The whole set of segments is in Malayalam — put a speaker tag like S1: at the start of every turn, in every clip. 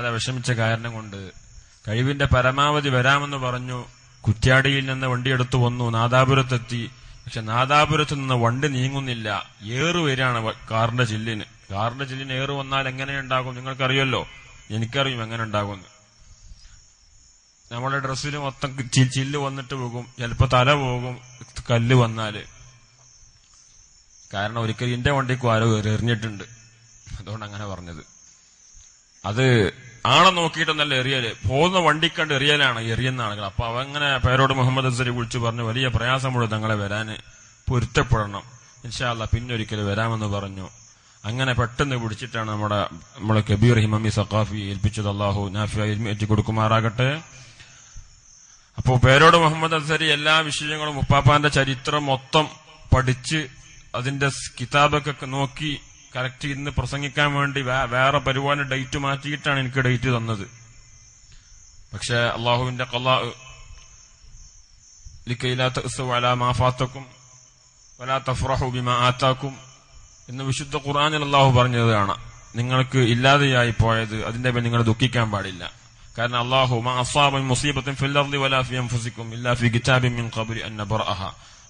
S1: അതെ വിഷമിച്ച കാരണം കൊണ്ട് കഴിവിന്റെ പരമാവധി വരാമെന്ന് പറഞ്ഞു കുറ്റ്യാടിയിൽ നിന്ന് വണ്ടിയെടുത്തു വന്നു നാദാപുരത്തെത്തി. പക്ഷെ നാദാപുരത്ത് നിന്ന് വണ്ടി നീങ്ങുന്നില്ല. ഏറ് വരികയാണ് കാറിന്റെ ചില്ലിന്. കാറിന്റെ ചില്ലിന് ഏറ് വന്നാൽ എങ്ങനെ ഉണ്ടാകും നിങ്ങൾക്കറിയല്ലോ? എനിക്കറിയും എങ്ങനെ ഉണ്ടാകുമെന്ന്. നമ്മുടെ ഡ്രസ്സിൽ മൊത്തം ചില്ല് വന്നിട്ട് പോകും. ചിലപ്പോ തല പോകും. കല്ല് വന്നാൽ. കാരണം ഒരിക്കൽ എന്റെ വണ്ടിക്ക് ആരോ എറിഞ്ഞിട്ടുണ്ട്. അതുകൊണ്ട് അങ്ങനെ പറഞ്ഞത്. അത് ആളെ നോക്കിയിട്ടൊന്നല്ല എറിയൽ. പോകുന്ന വണ്ടി കണ്ട് എറിയലാണ് എറിയുന്ന ആളുകൾ അപ്പൊ അവങ്ങനെ പേരോട് മുഹമ്മദ് അസരി വിളിച്ചു പറഞ്ഞു വലിയ പ്രയാസമുള്ള തങ്ങളെ വരാന് പൊരുത്തപ്പെടണം. ഇൻഷാല്ല പിന്നൊരിക്കൽ വരാമെന്ന് പറഞ്ഞു. അങ്ങനെ പെട്ടെന്ന് പിടിച്ചിട്ടാണ് നമ്മുടെ നമ്മുടെ കബീർ ഹിമമി സഖാഫി ഏൽപ്പിച്ചത്. അള്ളാഹു നാഫിയ കൊടുക്കുമാറാകട്ടെ. അപ്പോ പേരോട് മുഹമ്മദ് അസരി എല്ലാ വിഷയങ്ങളും ഉപ്പാപ്പാന്റെ ചരിത്രം മൊത്തം പഠിച്ച് അതിന്റെ കിതാബൊക്കെ നോക്കി കറക്റ്റ് ഇന്ന് പ്രസംഗിക്കാൻ വേണ്ടി വേറെ പരിപാടി ഡേറ്റ് മാറ്റിയിട്ടാണ് എനിക്ക് ഡേറ്റ് തന്നത്. പക്ഷെ അള്ളാഹുവിന്റെ കലാ മാഫാത്തക്കും വലാ തഫ്രഹു ബിമാ ആത്താക്കും എന്ന് വിശുദ്ധ ഖുർആനിൽ അള്ളാഹു പറഞ്ഞതാണ്. നിങ്ങൾക്ക് ഇല്ലാതെയായി പോയത് അതിന്റെ പേര് നിങ്ങൾ ദുഃഖിക്കാൻ പാടില്ല. കാരണം അള്ളാഹു മുസീബത്തും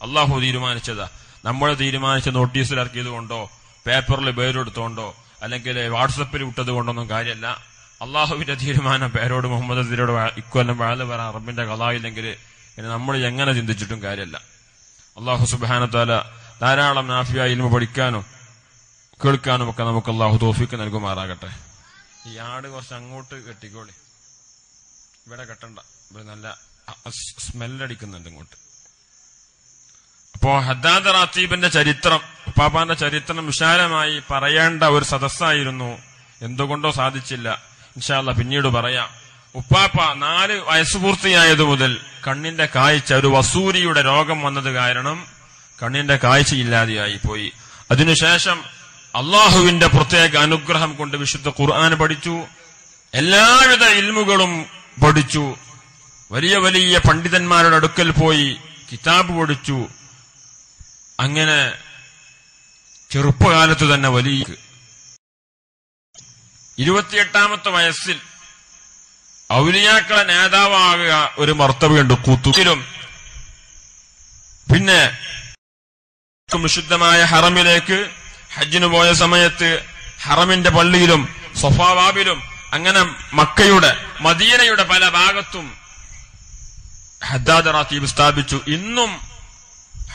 S1: അള്ളാഹു തീരുമാനിച്ചതാ. നമ്മൾ തീരുമാനിച്ച നോട്ടീസിൽ ഇറക്കിയത് കൊണ്ടോ പേപ്പറിൽ പേരെടുത്തോണ്ടോ അല്ലെങ്കിൽ വാട്സപ്പിൽ വിട്ടത് കൊണ്ടൊന്നും കാര്യമല്ല അള്ളാഹുവിന്റെ തീരുമാനം പേരോട് മുഹമ്മദ് അസീരോട് ഇക്കൊല്ലം വാഴ വരാൻ അറബിന്റെ കഥായില്ലെങ്കിൽ ഇനി നമ്മൾ എങ്ങനെ ചിന്തിച്ചിട്ടും കാര്യമല്ല അള്ളാഹു സുബാനത്താല ധാരാളം നാഫിയായി ഇൽമ പഠിക്കാനും കേൾക്കാനും ഒക്കെ നമുക്ക് അള്ളാഹു തോഫിക്ക് നൽകുമാറാകട്ടെ. ഈ ആട് കുറച്ച് അങ്ങോട്ട് കെട്ടിക്കോളി. ഇവിടെ കെട്ടണ്ട. ഇവിടെ നല്ല സ്മെല്ലടിക്കുന്നുണ്ട് ഇങ്ങോട്ട്. അപ്പോ ഹദ്ദാദ് റാത്തീബിന്റെ ചരിത്രം ഉപ്പാപ്പാന്റെ ചരിത്രം വിശാലമായി പറയേണ്ട ഒരു സദസ്സായിരുന്നു. എന്തുകൊണ്ടോ സാധിച്ചില്ല. ഇൻഷാല്ല പിന്നീട് പറയാം. ഉപ്പാപ്പ നാല് വയസ്സ് പൂർത്തിയായത് മുതൽ കണ്ണിന്റെ കാഴ്ച ഒരു വസൂരിയുടെ രോഗം വന്നത് കാരണം കണ്ണിന്റെ കാഴ്ച ഇല്ലാതെയായി പോയി. അതിനുശേഷം അള്ളാഹുവിന്റെ പ്രത്യേക അനുഗ്രഹം കൊണ്ട് വിശുദ്ധ ഖുർആൻ പഠിച്ചു. എല്ലാവിധ ഇൽമുകളും പഠിച്ചു. വലിയ വലിയ പണ്ഡിതന്മാരുടെ അടുക്കൽ പോയി കിതാബ് പഠിച്ചു. അങ്ങനെ ചെറുപ്പകാലത്ത് തന്നെ വലിയ ഇരുപത്തിയെട്ടാമത്തെ വയസ്സിൽ ഔലിയാക്കളെ നേതാവാകുക ഒരു മർത്തവയുണ്ട് കൂത്തുക്കിലും പിന്നെ വിശുദ്ധമായ ഹറമിലേക്ക് ഹജ്ജിന് പോയ സമയത്ത് ഹറമിന്റെ പള്ളിയിലും സൊഫാവാബിലും അങ്ങനെ മക്കയുടെ മദീനയുടെ പല ഭാഗത്തും ഹദ്ദാദ് റാത്തീബ് സ്ഥാപിച്ചു. ഇന്നും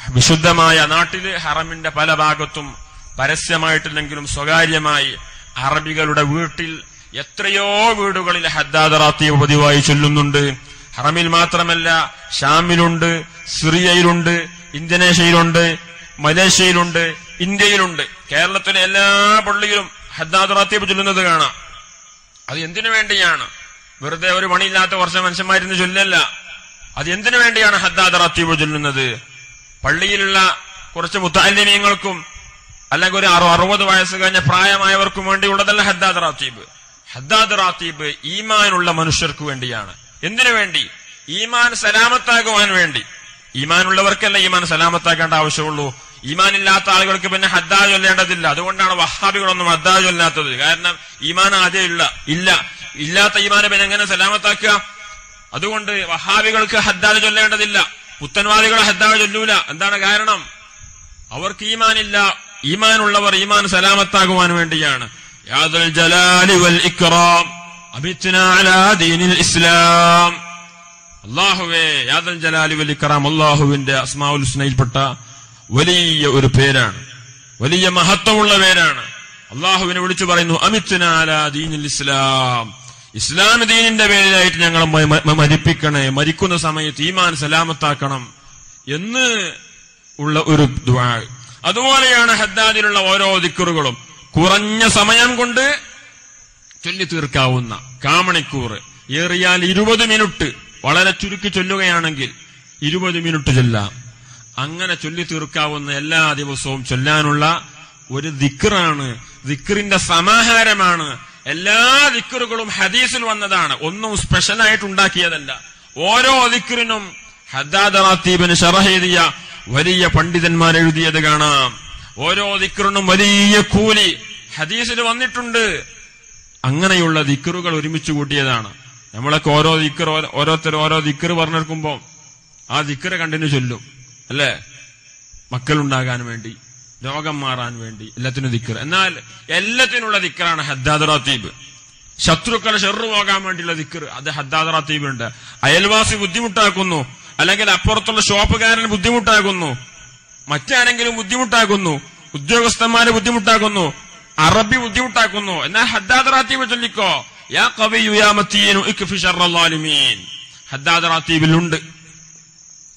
S1: വിശുദ്ധമായ നാട്ടിൽ ഹറമിന്റെ പല ഭാഗത്തും പരസ്യമായിട്ടില്ലെങ്കിലും സ്വകാര്യമായി അറബികളുടെ വീട്ടിൽ എത്രയോ വീടുകളിൽ ഹദ്ദാദറാത്തി പതിവായി ചൊല്ലുന്നുണ്ട്. ഹറമിൽ മാത്രമല്ല ഷാമിലുണ്ട് സിറിയയിലുണ്ട് ഇന്തോനേഷ്യയിലുണ്ട് മലേഷ്യയിലുണ്ട് ഇന്ത്യയിലുണ്ട്. കേരളത്തിലെ എല്ലാ പള്ളിയിലും ഹദ്ദാദറാത്തി ചൊല്ലുന്നത് കാണാം. അത് എന്തിനു വേണ്ടിയാണ്? വെറുതെ ഒരു പണിയില്ലാത്ത കുറച്ച് മനുഷ്യന്മാരിന്ന് ചൊല്ലല്ല. അത് എന്തിനു വേണ്ടിയാണ് ഹദ്ദാദറാത്തി ചൊല്ലുന്നത്? പള്ളിയിലുള്ള കുറച്ച് മുത്താലിമീങ്ങൾക്കും അല്ലെങ്കിൽ ഒരു അറു അറുപത് വയസ്സ് കഴിഞ്ഞ പ്രായമായവർക്കും വേണ്ടിയുള്ളതല്ല ഹദ്ദാദ് റാത്തീബ്. ഹദ്ദാദ് റാത്തീബ് ഈമാനുള്ള മനുഷ്യർക്ക് വേണ്ടിയാണ്. എന്തിനു വേണ്ടി? ഈമാൻ സലാമത്താകുവാൻ വേണ്ടി. ഈമാനുള്ളവർക്കല്ല ഈമാൻ സലാമത്താക്കേണ്ട ആവശ്യമുള്ളൂ. ഈമാൻ ഇല്ലാത്ത ആളുകൾക്ക് പിന്നെ ഹദ്ദാ ചൊല്ലേണ്ടതില്ല. അതുകൊണ്ടാണ് വഹാബികളൊന്നും ഹദ്ദാ ചൊല്ലാത്തത്. കാരണം ഈമാൻ ആദ്യം ഇല്ല. ഇല്ല. ഇല്ലാത്ത ഈമാനെ പിന്നെ എങ്ങനെ സലാമത്താക്കുക? അതുകൊണ്ട് വഹാബികൾക്ക് ഹദ്ദാജ് ചൊല്ലേണ്ടതില്ല. പുത്തൻവാദികൾ ഹദ്ദാദ് ചൊല്ലൂല. എന്താണ് കാരണം? അവർക്ക് ഈമാനില്ല. ഈമാനുള്ളവർ ഈമാൻ സലാമത്താകുവാൻ വേണ്ടിയാണ്. ജലാലി വൽ ഇസ്ലാം. യാദൽ ജലാലി അള്ളാഹുവിന്റെ അസ്മാഉൽ ഹുസ്നയിൽപ്പെട്ട വലിയ ഒരു പേരാണ്. വലിയ മഹത്വമുള്ള പേരാണ്. അള്ളാഹുവിനെ വിളിച്ചു പറയുന്നു അമിത്ന അലാ ദീനിൽ ഇസ്ലാം. ഇസ്ലാം ദീനിന്റെ പേരിലായിട്ട് ഞങ്ങൾ മരിപ്പിക്കണേ മരിക്കുന്ന സമയത്ത് ഈമാൻ സലാമത്താക്കണം എന്ന് ഉള്ള ഒരു അതുപോലെയാണ് ഹദ്ദാദിലുള്ള ഓരോ ദിക്കറുകളും കുറഞ്ഞ സമയം കൊണ്ട് ചൊല്ലി തീർക്കാവുന്ന കാമണിക്കൂർ. ഏറിയാൽ ഇരുപത് മിനിറ്റ്. വളരെ ചുരുക്കി ചൊല്ലുകയാണെങ്കിൽ ഇരുപത് മിനിറ്റ് ചൊല്ലാം. അങ്ങനെ ചൊല്ലി തീർക്കാവുന്ന എല്ലാ ദിവസവും ചൊല്ലാനുള്ള ഒരു ദിക്കറാണ് ദിക്കറിന്റെ സമാഹാരമാണ് എല്ലാ ദിക്കറുകളും ഹദീസിൽ വന്നതാണ്. ഒന്നും സ്പെഷ്യലായിട്ട് ഉണ്ടാക്കിയതല്ല ഓരോ ദിക്കറിനും ഹദ്ദാദ് റാത്തീബിന് ഷറഹെഴുതിയ വലിയ പണ്ഡിതന്മാർ എഴുതിയത് കാണാം. ഓരോ ദിക്കറിനും വലിയ കൂലി ഹദീസിൽ വന്നിട്ടുണ്ട്. അങ്ങനെയുള്ള ദിക്കറുകൾ ഒരുമിച്ച് കൂട്ടിയതാണ്. നമ്മളൊക്കെ ഓരോ ദിക്കർ ഓരോരുത്തർ ഓരോ ദിക്കർ പറഞ്ഞെടുക്കുമ്പോ ആ ദിക്കറ് കണ്ടിന് ചൊല്ലും. അല്ലേ? മക്കളുണ്ടാകാൻ വേണ്ടി. രോഗം മാറാൻ വേണ്ടി എല്ലാത്തിനും ദിക്കർ എന്നാൽ എല്ലാത്തിനുള്ള ദിക്കറാണ് ഹദ്ദാദ് റാത്തീബ്. ശത്രുക്കളെ ഷെറു പോകാൻ വേണ്ടിയുള്ള ദിക്കർ അത് ഹദ്ദാദ് റാത്തീബ് ഉണ്ട്. അയൽവാസി ബുദ്ധിമുട്ടാക്കുന്നു. അല്ലെങ്കിൽ അപ്പുറത്തുള്ള ഷോപ്പുകാരൻ ബുദ്ധിമുട്ടാകുന്നു മറ്റാരെങ്കിലും ബുദ്ധിമുട്ടാകുന്നു ഉദ്യോഗസ്ഥന്മാരെ ബുദ്ധിമുട്ടാക്കുന്നു. അറബി ബുദ്ധിമുട്ടാക്കുന്നു. എന്നാൽ ഹദ്ദാദ് റാത്തീബ് ചൊല്ലിക്കോ യാ കവിയു യാ മത്തീനു ഇക്ഫി ഷർറല്ലാലിമീൻ റാത്തീബിലുണ്ട്.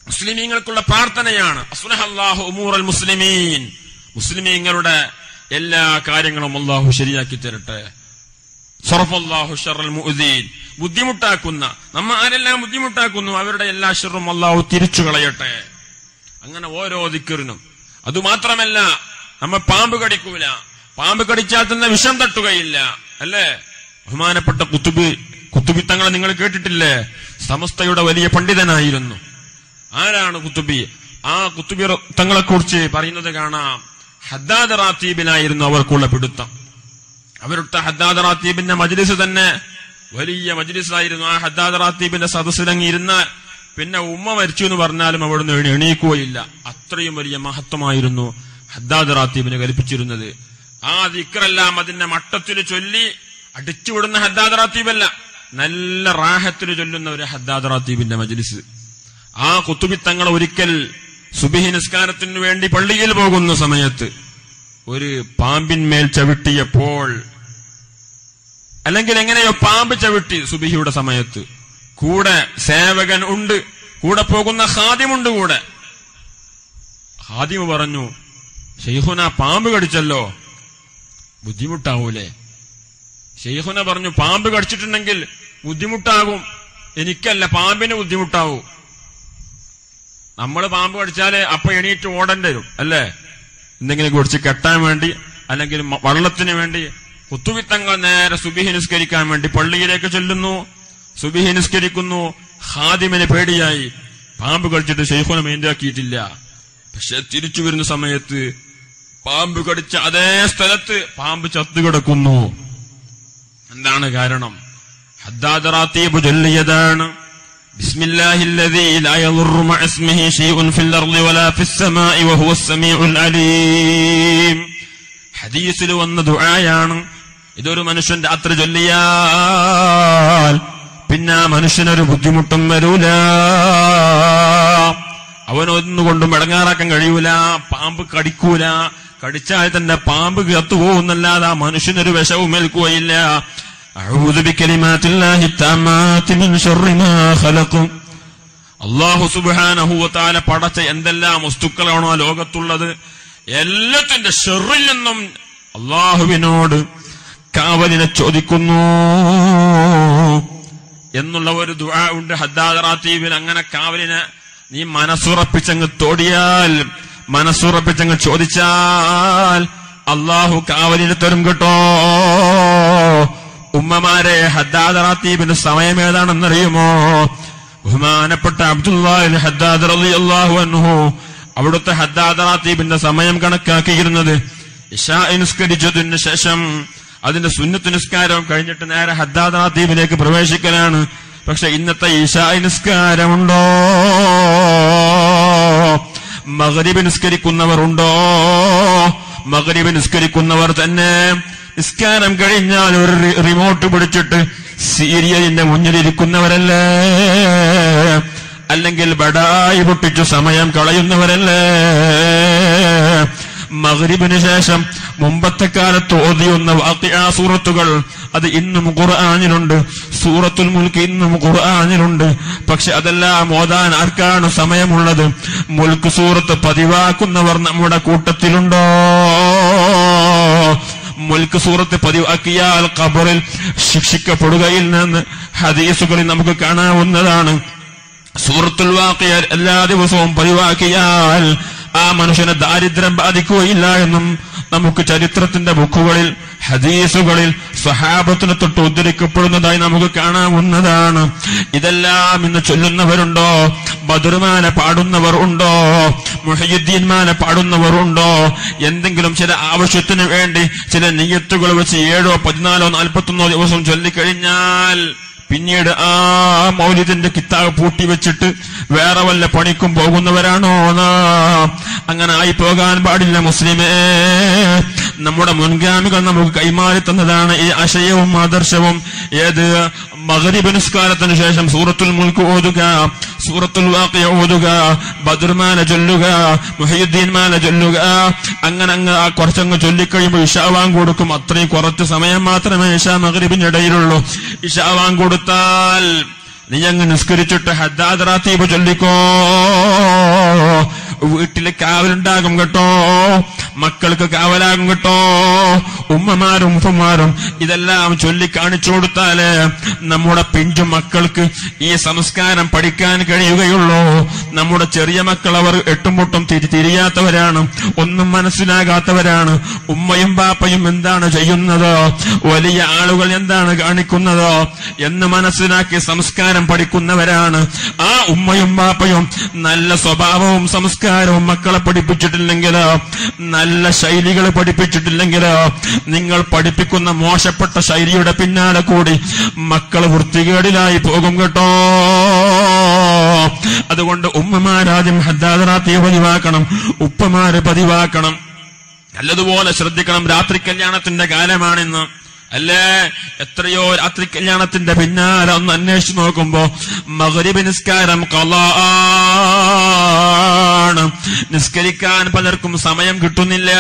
S1: മുസ്ലിമീങ്ങൾക്കുള്ള പ്രാർത്ഥനയാണ്. അസ്ലഹല്ലാഹു ഉമൂറൽ മുസ്ലിമീൻ. മുസ്ലിമീങ്ങളുടെ എല്ലാ കാര്യങ്ങളും അള്ളാഹു ശരിയാക്കി തരട്ടെ. സർഫല്ലാഹു ഷറൽ ബുദ്ധിമുട്ടാക്കുന്ന നമ്മ ആരെല്ലാം ബുദ്ധിമുട്ടാക്കുന്നു അവരുടെ എല്ലാ ഷെറും അള്ളാഹു തിരിച്ചു കളയട്ടെ. അങ്ങനെ ഓരോ ദിക്കറിനും. അതുമാത്രമല്ല നമ്മ പാമ്പ് കടിക്കൂല. പാമ്പ് കടിച്ചാൽ തന്നെ വിഷം തട്ടുകയില്ല. അല്ലേ? ബഹുമാനപ്പെട്ട കുത്തുബി കുത്തുബിത്തങ്ങളെ നിങ്ങൾ കേട്ടിട്ടില്ലേ? സമസ്തയുടെ വലിയ പണ്ഡിതനായിരുന്നു. ആരാണ് കുത്തുബി? ആ കുത്തുബി തങ്ങളെ കുറിച്ച് പറയുന്നത് കാണാം. ഹദ്ദാദ് റാത്തീബിനായിരുന്നു അവർക്കുള്ള പിടുത്തം. അവരുടെ ഹദ്ദാദ് റാത്തീബിന്റെ മജ്ലിസ് തന്നെ വലിയ മജ്ലിസായിരുന്നു. ആ ഹദ്ദാദ് റാത്തീബിന്റെ സദസ്സിലങ്ങിയിരുന്ന പിന്നെ ഉമ്മ മരിച്ചു എന്ന് പറഞ്ഞാലും അവിടുന്ന് എണീ- എണീക്കുകയില്ല. അത്രയും വലിയ മഹത്വമായിരുന്നു ഹദ്ദാദ് റാത്തീബിനെ കൽപ്പിച്ചിരുന്നത്. ആ ദിക്റെല്ലാം അതിന്റെ മട്ടത്തിൽ ചൊല്ലി അടിച്ചുവിടുന്ന ഹദ്ദാദ് റാത്തീബല്ല. നല്ല റാഹത്തിൽ ചൊല്ലുന്ന ഒരു ഹദ്ദാദ് റാത്തീബിന്റെ മജ്ലിസ്. ആ കുത്തുബിത്തങ്ങൾ ഒരിക്കൽ സുബിഹി നിസ്കാരത്തിനു വേണ്ടി പള്ളിയിൽ പോകുന്ന സമയത്ത് ഒരു പാമ്പിന്മേൽ ചവിട്ടിയപ്പോൾ അല്ലെങ്കിൽ എങ്ങനെയോ പാമ്പ് ചവിട്ടി സുബിഹിയുടെ സമയത്ത്. കൂടെ സേവകൻ ഉണ്ട് കൂടെ പോകുന്ന ഹാദിമുണ്ട് കൂടെ. ഹാദിമ് പറഞ്ഞു ഷെയ്ഹുന പാമ്പ് കടിച്ചല്ലോ. ബുദ്ധിമുട്ടാവൂലേ? ഷെയ്ഹുന പറഞ്ഞു പാമ്പ് കടിച്ചിട്ടുണ്ടെങ്കിൽ ബുദ്ധിമുട്ടാകും. എനിക്കല്ല പാമ്പിന് ബുദ്ധിമുട്ടാവും. നമ്മൾ പാമ്പ് കടിച്ചാൽ അപ്പൊ എണീറ്റ് ഓടേണ്ടി വരും അല്ലേ? എന്തെങ്കിലും കുടിച്ച് കെട്ടാൻ വേണ്ടി അല്ലെങ്കിൽ വള്ളത്തിന് വേണ്ടി കുത്തുവിത്തങ്ങൾ നേരെ സുബിഹി നിസ്കരിക്കാൻ വേണ്ടി പള്ളിയിലേക്ക് ചെല്ലുന്നു. സുബിഹി നിസ്കരിക്കുന്നു. ഹാദിമിന് പേടിയായി. പാമ്പ് കടിച്ചിട്ട് ഷെയ്ഖുനെ മൈൻഡാക്കിയിട്ടില്ല പക്ഷെ തിരിച്ചു വരുന്ന സമയത്ത് പാമ്പ് കടിച്ച അതേ സ്ഥലത്ത് പാമ്പ് ചത്തുകിടക്കുന്നു എന്താണ് കാരണം? ഹദ്ദാദറാത്തീബ് ചൊല്ലിയതാണ് بسم الله الذي لا يضر مع اسمه شيء في الأرض ولا في السماء وهو السميع العليم ഹദീസിൽ വന്ന ദുആയാണ് ഇതൊരു മനുഷ്യന്റെ അത്ര ചൊല്ലിയാൽ പിന്നെ ആ മനുഷ്യനൊരു ബുദ്ധിമുട്ടും വരൂല അവനൊന്നുകൊണ്ടും ഇടങ്ങാറാക്കാൻ കഴിയൂല പാമ്പ് കടിക്കൂല കടിച്ചാൽ തന്നെ പാമ്പ് കത്തുപോകുന്നല്ലാതെ ആ മനുഷ്യനൊരു വിഷവും ഏൽക്കുകയില്ല أعوذ بكلمات الله التامات من شر ما خلق അള്ളാഹു സുബാനഹുവത്താല പടച്ച എന്തെല്ലാം വസ്തുക്കളാണോ ആ ലോകത്തുള്ളത് എല്ലാത്തിന്റെ ഷെറിൽ നിന്നും അള്ളാഹുവിനോട് കാവലിനെ ചോദിക്കുന്നു എന്നുള്ള ഒരു ദുആ ഉണ്ട് ഹദ്ദാദ് റാത്തീബിൽ അങ്ങനെ കാവലിനെ നീ മനസ്സുറപ്പിച്ചങ്ങ് തോടിയാൽ മനസ്സുറപ്പിച്ചങ്ങ് ചോദിച്ചാൽ അള്ളാഹു കാവലിനെ തരും കേട്ടോ ഉമ്മമാരെ ഹദ്ദാദ് റാത്തീബിന്റെ സമയം ഏതാണെന്നറിയുമോ ബഹുമാനപ്പെട്ട അബ്ദുല്ലാഹു അൻഹു അവിടുത്തെ ഹദ്ദാദ് റാത്തീബിന്റെ സമയം കണക്കാക്കിയിരുന്നത് ഇഷാ നിസ്കരിച്ചതിന് ശേഷം അതിന്റെ സുന്നത്ത് നിസ്കാരം കഴിഞ്ഞിട്ട് നേരെ ഹദ്ദാദ് റാത്തീബിലേക്ക് പ്രവേശിക്കലാണ്. പക്ഷെ ഇന്നത്തെ ഇഷാ നിസ്കാരമുണ്ടോ? മകരിബ് നിസ്കരിക്കുന്നവരുണ്ടോ? മകരിബ് നിസ്കരിക്കുന്നവർ തന്നെ നിസ്കാരം കഴിഞ്ഞാൽ ഒരു റിമോട്ട് പിടിച്ചിട്ട് സീരിയലിന്റെ മുന്നിലിരിക്കുന്നവരല്ലേ? അല്ലെങ്കിൽ ബടായി പൊട്ടിച്ചു സമയം കളയുന്നവരല്ലേ? മഗ്രിബിന് ശേഷം മുമ്പത്തെ കാലത്ത് ഓതിയുന്ന സൂറത്തുകൾ അത് ഇന്നും ഖുർആാനിലുണ്ട്. സൂറത്തുൽ മുൽക്ക് ഇന്നും ഖുർആാനിലുണ്ട്. പക്ഷെ അതെല്ലാം ഓതാൻ ആർക്കാണ് സമയമുള്ളത്? മുൽക്ക് സൂറത്ത് പതിവാക്കുന്നവർ നമ്മുടെ കൂട്ടത്തിലുണ്ടോ? മുൽക്ക് സൂറത്ത് പതിവാക്കിയാൽ ഖബറിൽ ശിക്ഷിക്കപ്പെടുകയിൽ നിന്ന് ഹദീസുകളിൽ നമുക്ക് കാണാവുന്നതാണ്. സൂറത്തുൽ വാക്കിയ എല്ലാ ദിവസവും പതിവാക്കിയാൽ ആ മനുഷ്യനെ ദാരിദ്ര്യം ബാധിക്കുകയില്ല എന്നും നമുക്ക് ചരിത്രത്തിന്റെ ബുക്കുകളിൽ ഹദീസുകളിൽ സ്വഹാബത്തിനെ തൊട്ട് ഉദ്ധരിക്കപ്പെടുന്നതായി നമുക്ക് കാണാവുന്നതാണ്. ഇതെല്ലാം ഇന്ന് ചൊല്ലുന്നവരുണ്ടോ? ബദുർമാനെ പാടുന്നവർ ഉണ്ടോ? മുഹയുദ്ദീൻമാനെ പാടുന്നവർ ഉണ്ടോ? എന്തെങ്കിലും ചില ആവശ്യത്തിന് വേണ്ടി ചില നിയത്തുകൾ വെച്ച് ഏഴോ പതിനാലോ നാൽപ്പത്തൊന്നോ ദിവസം ചൊല്ലിക്കഴിഞ്ഞാൽ പിന്നീട് ആ മൗലിദിന്റെ കിതാബ് പൂട്ടി വെച്ചിട്ട് വേറെ വല്ല പണിക്കും പോകുന്നവരാണോ അങ്ങനെ ആയി പോകാൻ പാടില്ല മുസ്ലിമേ. നമ്മുടെ മുൻഗാമികൾ നമുക്ക് കൈമാറി തന്നതാണ് ഈ ആശയവും ആദർശവും. ഏത് മകരിബ് നിസ്കാരത്തിന് ശേഷം സൂറത്തുൽ മുൽക്ക് ഓതുക സൂറത്തുൽ വാക്കിയ ഓതുക ബദർമാല ചൊല്ലുക മുഹയുദ്ദീൻ മാല ചൊല്ലുക. അങ്ങനെ അങ്ങ് ആ കുറച്ചങ്ങ് ചൊല്ലിക്കഴിയുമ്പോൾ ഇഷാവാൻ കൊടുക്കും. അത്രയും കുറച്ച് സമയം മാത്രമേ ഇഷാ മകരിബിനിടയിലുള്ളൂ ഇഷാവാൻ കൊടുത്താൽ നീ അങ്ങ് നിസ്കരിച്ചിട്ട് ഹദ്ദാദ് റാത്തീബ് ചൊല്ലിക്കോ. വീട്ടിലെ കാവലുണ്ടാകും കേട്ടോ. മക്കൾക്ക് കാവലാകും കേട്ടോ. ഉമ്മമാരും ഉപ്പമാരും ഇതെല്ലാം ചൊല്ലിക്കാണിച്ചു കൊടുത്താൽ നമ്മുടെ പിഞ്ചു മക്കൾക്ക് ഈ സംസ്കാരം പഠിക്കാൻ കഴിയുകയുള്ളൂ. നമ്മുടെ ചെറിയ മക്കൾ അവർ എട്ടുമുട്ടും തിരി തിരിയാത്തവരാണ് ഒന്നും മനസ്സിലാകാത്തവരാണ്. ഉമ്മയും പാപ്പയും എന്താണ് ചെയ്യുന്നതോ? വലിയ ആളുകൾ എന്താണ് കാണിക്കുന്നതോ? എന്ന് മനസ്സിലാക്കി സംസ്കാരം പഠിക്കുന്നവരാണ്. ആ ഉമ്മയും പാപ്പയും നല്ല സ്വഭാവവും സംസ്കാരവും മക്കളെ പഠിപ്പിച്ചിട്ടില്ലെങ്കിൽ നല്ല ശൈലികൾ പഠിപ്പിച്ചിട്ടില്ലെങ്കിൽ നിങ്ങൾ പഠിപ്പിക്കുന്ന മോശപ്പെട്ട ശൈലിയുടെ പിന്നാലെ കൂടി മക്കൾ വൃത്തികേടിലായി പോകും കേട്ടോ. അതുകൊണ്ട് ഉമ്മമാരാദ്യം ഹദ്ദാദറാത്തിയെ പതിവാക്കണം ഉപ്പമാര് പതിവാക്കണം. നല്ലതുപോലെ ശ്രദ്ധിക്കണം. രാത്രി കല്യാണത്തിന്റെ കാലമാണിന്ന്. അല്ലേ? എത്രയോ രാത്രി കല്യാണത്തിന്റെ പിന്നാലെ ഒന്ന് അന്വേഷിച്ചു നോക്കുമ്പോ മകരിബ് നിസ്കാരം കല നിസ്കരിക്കാൻ പലർക്കും സമയം കിട്ടുന്നില്ല.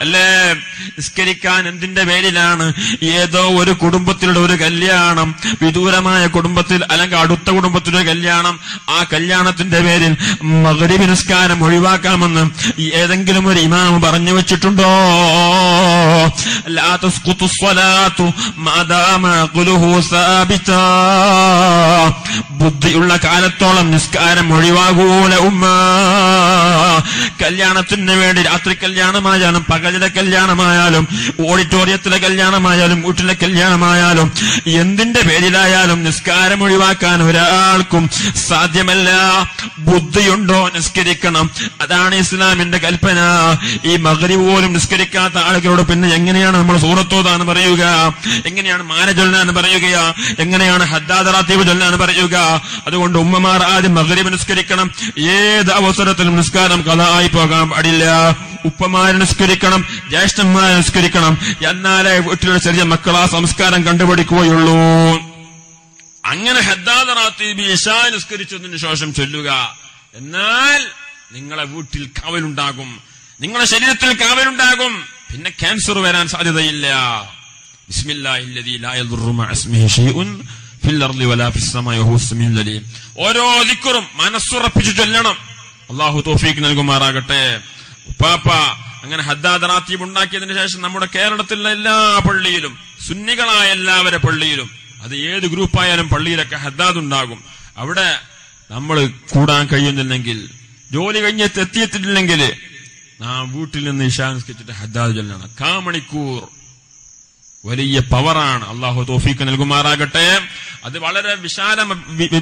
S1: അല്ലേ? നിസ്കരിക്കാൻ എന്തിന്റെ പേരിലാണ്? ഏതോ ഒരു കുടുംബത്തിലുള്ള ഒരു കല്യാണം വിദൂരമായ കുടുംബത്തിൽ അല്ലെങ്കിൽ അടുത്ത കുടുംബത്തിലൊരു കല്യാണം ആ കല്യാണത്തിന്റെ പേരിൽ മകരിബ് നിസ്കാരം ഒഴിവാക്കാമെന്ന് ഏതെങ്കിലും ഒരു ഇമാമ് പറഞ്ഞു വെച്ചിട്ടുണ്ടോ? ലാ ബുദ്ധിയുള്ള കാലത്തോളം നിസ്കാരം ഒഴിവാകൂല ഉമ്മ. കല്യാണത്തിന് വേണ്ടി രാത്രി കല്യാണമായാലും പകലിലെ കല്യാണമായാലും ഓഡിറ്റോറിയത്തിലെ കല്യാണമായാലും വീട്ടിലെ കല്യാണമായാലും എന്തിന്റെ പേരിലായാലും നിസ്കാരം ഒഴിവാക്കാൻ ഒരാൾക്കും സാധ്യമല്ല. ബുദ്ധിയുണ്ടോ നിസ്കരിക്കണം. അതാണ് ഇസ്ലാമിന്റെ കൽപ്പന. ഈ മകരി പോലും നിസ്കരിക്കാത്ത ആളുകളോട് പിന്നെ എങ്ങനെയാണ് നമ്മൾ സൂറത്തോതാന്ന് പറയുക? എങ്ങനെയാണ് മാന ചൊല്ലാന്ന് പറയുക? എങ്ങനെയാണ് ഹദ്ദാദറാത്തീവ് ചൊല്ലാന്ന് പറയുക? അതുകൊണ്ട് ഉമ്മമാർ ആദ്യം മകരി നിസ്കരിക്കണം. ഏത് അവസരത്തിലും നിസ്കാരം കഥായി പോകാൻ പാടില്ല ഉപ്പമാരെ നിസ്കരിക്കണം. ജ്യേഷ്ഠന്മാരെ നിസ്കരിക്കണം. എന്നാലേ വീട്ടിലുള്ള ചെറിയ മക്കൾ ആ സംസ്കാരം കണ്ടുപിടിക്കുകയുള്ളൂ. അങ്ങനെ ഹദ്ദാദറാത്തീബി ശേഷം ചൊല്ലുക. എന്നാൽ നിങ്ങളെ വീട്ടിൽ കാവലുണ്ടാകും. നിങ്ങളുടെ ശരീരത്തിൽ കാവലുണ്ടാകും. പിന്നെ ക്യാൻസർ വരാൻ സാധ്യതയില്ല. ഓരോ ദിക്റും മനസ്സുറപ്പിച്ചു ചൊല്ലണം. അള്ളാഹു തോഫീക്ക് നൽകുമാറാകട്ടെ. ഉപ്പാപ്പ അങ്ങനെ ഹദ്ദാദ് ഉണ്ടാക്കിയതിന് ശേഷം നമ്മുടെ കേരളത്തിലെ എല്ലാ പള്ളിയിലും സുന്നികളായ എല്ലാവരെ പള്ളിയിലും അത് ഏത് ഗ്രൂപ്പായാലും പള്ളിയിലൊക്കെ ഹദ്ദാദ് ഉണ്ടാകും. അവിടെ നമ്മൾ കൂടാൻ കഴിയുന്നില്ലെങ്കിൽ ജോലി കഴിഞ്ഞെത്തി എത്തിയിട്ടില്ലെങ്കിൽ നാം വീട്ടിൽ നിന്ന് ഇഷാൻസ്കരിച്ചിട്ട് ഹദ്ദാദ് ചൊല്ലണം. കാ മണിക്കൂർ വലിയ പവറാണ്. അള്ളാഹു തോഫീക്ക് നൽകുമാറാകട്ടെ. അത് വളരെ വിശാല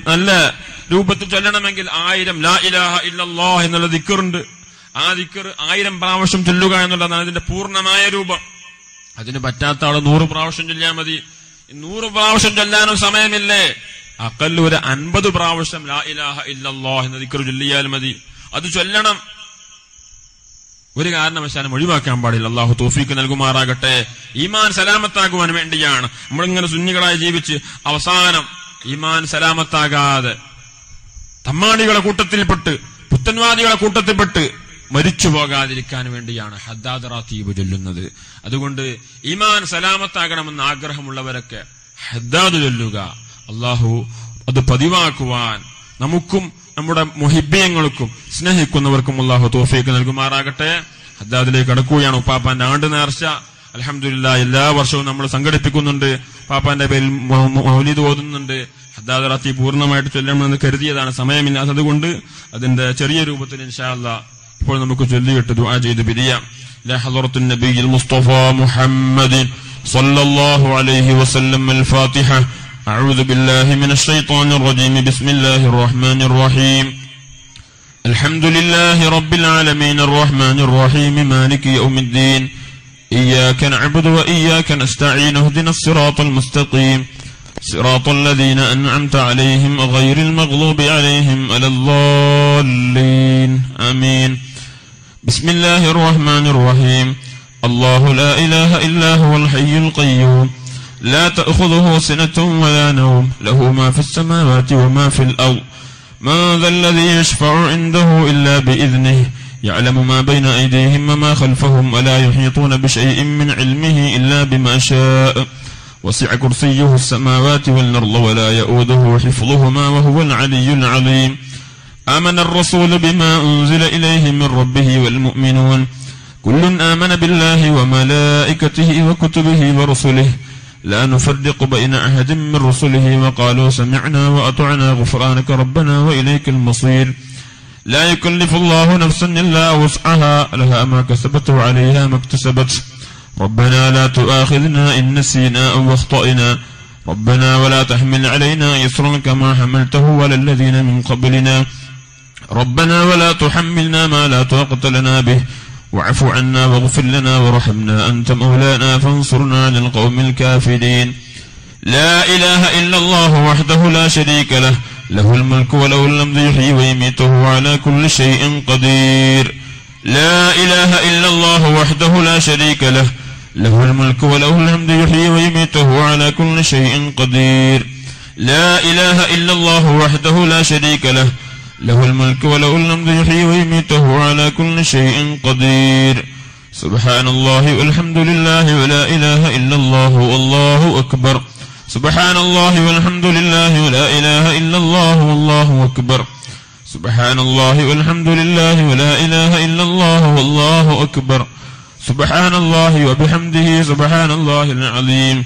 S1: നല്ല രൂപത്തിൽ ചൊല്ലണമെങ്കിൽ ആയിരം ലാ ഇലാഹ ഇല്ലല്ലാ എന്നുള്ള ദിക്കറുണ്ട്. ആ ദിക്കർ ആയിരം പ്രാവശ്യം ചൊല്ലുക എന്നുള്ളതാണ് അതിന്റെ പൂർണമായ രൂപം. അതിന് പറ്റാത്ത ആൾ നൂറ് പ്രാവശ്യം ചൊല്ലിയാൽ മതി. നൂറ് പ്രാവശ്യം ചൊല്ലാനും സമയമില്ലേ? അക്കല്ലൂര് അൻപത് പ്രാവശ്യം ലാ ഇലാഹ ഇല്ലല്ലാ എന്ന ദിക്കർ ചൊല്ലിയാൽ മതി. അത് ചൊല്ലണം. ഒരു കാരണവശാലും ഒഴിവാക്കാൻ പാടില്ല. അള്ളാഹു തോഫീക്ക് നൽകുമാറാകട്ടെ. ഈമാൻ സലാമത്താകുവാൻ വേണ്ടിയാണ്. നമ്മളിങ്ങനെ സുന്നികളായി ജീവിച്ച് അവസാനം ഈമാൻ സലാമത്താകാതെ തമ്മാടികളെ കൂട്ടത്തിൽപ്പെട്ട് പുത്തൻവാദികളെ കൂട്ടത്തിൽപ്പെട്ട് മരിച്ചു പോകാതിരിക്കാൻ വേണ്ടിയാണ് ഹദ്ദാദ് തീവ് ചൊല്ലുന്നത്. അതുകൊണ്ട് ഈമാൻ സലാമത്താകണമെന്ന് ആഗ്രഹമുള്ളവരൊക്കെ ഹദ്ദാദ് ചൊല്ലുക. അള്ളാഹു അത് പതിവാക്കുവാൻ നമുക്കും നമ്മുടെ മുഹിബ്യങ്ങൾക്കും സ്നേഹിക്കുന്നവർക്കും അള്ളാഹു തോഫീക്ക് നൽകുമാറാകട്ടെ ഹദ്ദാദിലേക്ക് കടക്കുകയാണ് ഉപ്പാപ്പാന്റെ ആണ്ട് നേർച്ച അലഹമില്ല എല്ലാ വർഷവും നമ്മൾ സംഘടിപ്പിക്കുന്നുണ്ട് പാപ്പാന്റെ പേരിൽ മൗ- മൗലിദ് ഓതുന്നുണ്ട് ഹദ്ദാദ് റാത്തി പൂർണ്ണമായിട്ട് ചൊല്ലണമെന്ന് കരുതിയതാണ് സമയമില്ലാത്തത് കൊണ്ട് അതിന്റെ ചെറിയ രൂപത്തിൽ ഇൻഷാല്ല ഇപ്പോൾ നമുക്ക് ചൊല്ലിയിട്ട് ദുആ ചെയ്ത് പിരിയാം إلى حضرة النبي المصطفى محمد صلى الله عليه وسلم الفاتحة أعوذ بالله من الشيطان الرجيم. بسم الله الرحمن الرحيم. الحمد لله رب العالمين الرحمن الرحيم. مالك يوم الدين. إياك نعبد وإياك نستعين. اهدنا الصراط المستقيم. صراط الذين أنعمت عليهم غير المغضوب عليهم ولا الضالين. آمين. بسم الله الرحمن الرحيم. الله لا إله إلا هو الحي القيوم. لا تأخذه سنة ولا نوم. له ما في السماوات وما في الأرض. من ذا الذي يشفع عنده إلا بإذنه. يعلم ما بين أيديهم وما خلفهم ولا يحيطون بشيء من علمه إلا بما شاء. وسع كرسيه السماوات والأرض ولا يؤوده حفظهما وهو العلي العظيم. آمن الرسول بما أنزل إليه من ربه والمؤمنون. كل آمن بالله وملائكته وكتبه ورسله. لا نفرق بين أحد من رسله وقالوا سمعنا وأطعنا غفرانك ربنا وإليك المصير. لا يكلف الله نفسا إلا وسعها لها ما كسبت وعليها ما اكتسبت. ربنا لا تؤاخذنا إن نسينا أو أخطأنا. ربنا ولا تحمل علينا إصرا كما حملته على الذين من قبلنا. ربنا ولا تحملنا ما لا طاقة لنا به. واعف عنا واغفر لنا وارحمنا أنت مولانا فانصرنا على القوم الكافرين. لا إله إلا الله وحده لا شريك له. له الملك وله الحمد يحيي ويميت وهو على كل شيء قدير. لا إله إلا الله وحده لا شريك له. له الملك وله الحمد يحيي ويميت وهو على كل شيء قدير. لا إله إلا الله وحده لا شريك له. له الملك وله الحمد يحيي ويميت وهو على كل شيء قدير. سبحان الله والحمد لله ولا إله إلا الله والله أكبر. سبحان الله والحمد لله ولا إله إلا الله والله أكبر. سبحان الله والحمد لله ولا إله إلا الله والله أكبر. سبحان الله وبحمده سبحان الله العظيم.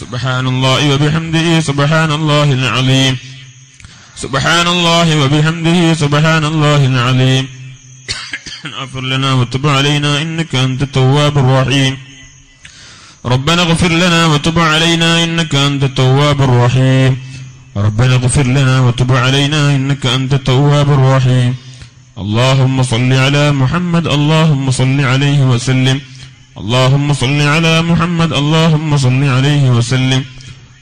S1: سبحان الله وبحمده سبحان الله العظيم. سبحان الله وبحمده سبحان الله العظيم اغفر لنا وتب علينا إنك أنت التواب الرحيم. ربنا اغفر لنا وتب علينا إنك أنت التواب الرحيم. ربنا اغفر لنا وتب علينا إنك أنت التواب الرحيم. اللهم صل على محمد اللهم صل عليه وسلم. اللهم صل على محمد اللهم صل عليه وسلم.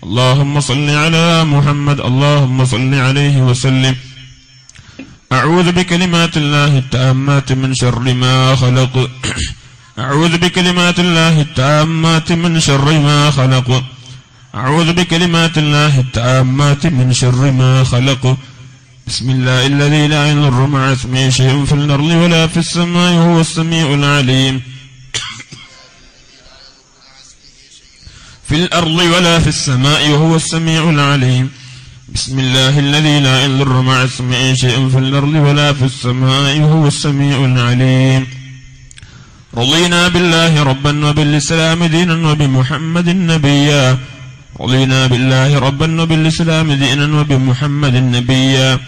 S1: اللهم صل على محمد اللهم صل عليه وسلم. أعوذ بكلمات الله التامات من شر ما خلق. أعوذ بكلمات الله التامات من شر ما خلق. أعوذ بكلمات الله التامات من شر ما خلق. بسم الله الذي لا يضر مع اسمه شيء في الأرض ولا في السماء وهو السميع العليم. في الأرض ولا في السماء وهو السميع العليم. بسم الله الذي لا يضر مع اسمه شيء في الأرض ولا في السماء وهو السميع العليم. رضينا بالله ربا وبالإسلام دينا وبمحمد نبيا. رضينا بالله ربا وبالإسلام دينا وبمحمد نبيا.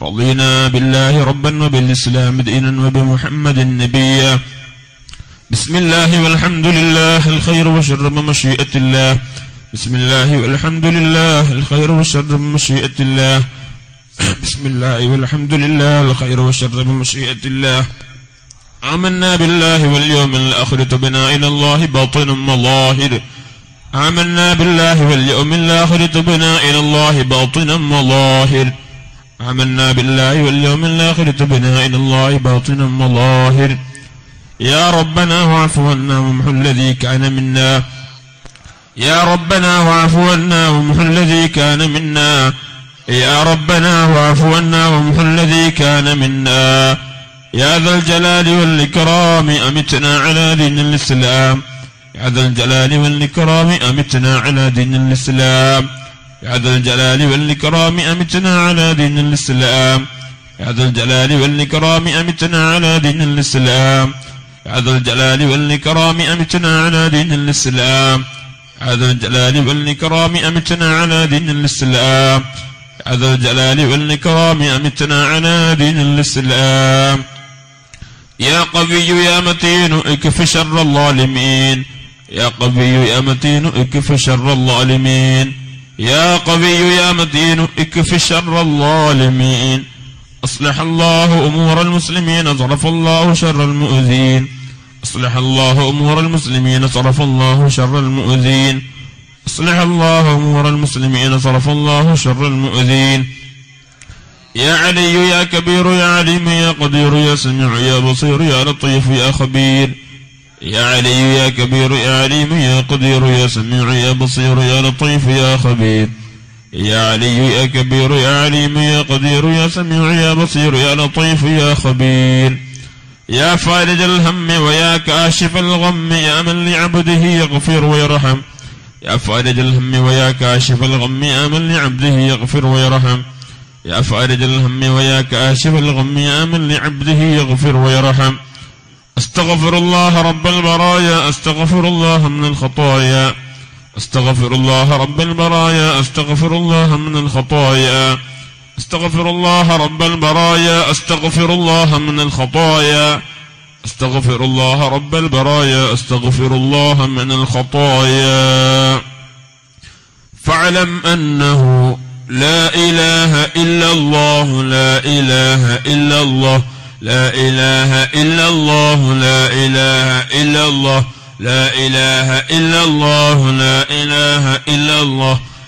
S1: رضينا بالله ربا وبالإسلام دينا وبمحمد نبيا. بسم الله والحمد لله الخير وشر مشيئة الله. بسم الله والحمد لله الخير وشر مشيئة الله. بسم الله والحمد لله الخير وشر مشيئة الله. آمنا بالله واليوم الآخر تبنا إلى الله باطنا وظاهر آمنا بالله واليوم الآخر تبنا إلى الله باطنا وظاهر آمنا بالله واليوم الآخر تبنا إلى الله باطنا وظاهر يا ربنا واعف عنا وامحو الذي كان منا. يا ربنا واعف عنا وامحو الذي كان منا. يا ربنا واعف عنا وامحو الذي كان منا. يا ذا الجلال والإكرام أمتنا على دين الإسلام. يا ذا الجلال والإكرام أمتنا على دين الإسلام. يا ذا الجلال والإكرام أمتنا على دين الإسلام. يا ذا الجلال والإكرام أمتنا على دين الإسلام. يا ذا الجلال والإكرام أمتنا على دين الإسلام. يا ذا الجلال والإكرام أمتنا على دين الإسلام. يا ذا الجلال والإكرام أمتنا على دين الإسلام. يا قوي يا متين اكف شر الظالمين. يا قوي يا متين اكف شر الظالمين. يا قوي يا متين اكف شر الظالمين. أصلح الله أمور المسلمين صرف الله شر المؤذين. أصلح الله أمور المسلمين صرف الله شر المؤذين. أصلح الله أمور المسلمين صرف الله شر المؤذين. يا علي يا كبير يا عليم يا قدير يا سميع يا بصير يا لطيف يا خبير. يا علي يا كبير يا عليم يا قدير يا سميع يا بصير يا لطيف يا خبير. يا علي يا كبير يا عليم يا قدير يا سميع يا بصير يا لطيف يا خبير. يا فارج الهم ويا كاشف الغم يا من لعبده يغفر ويرحم. يا فارج الهم ويا كاشف الغم يا من لعبده يغفر ويرحم. يا فارج الهم ويا كاشف الغم يا من لعبده يغفر ويرحم. أستغفر الله رب البرايا أستغفر الله من الخطايا. أستغفر الله رب البرايا أستغفر الله من الخطايا. أستغفر الله رب البرايا أستغفر الله من الخطايا. أستغفر الله رب البرايا أستغفر الله من الخطايا. فاعلم أنه لا إله إلا الله لا إله إلا الله لا إله إلا الله لا إله إلا الله لا إله إلا الله لا إله إلا الله.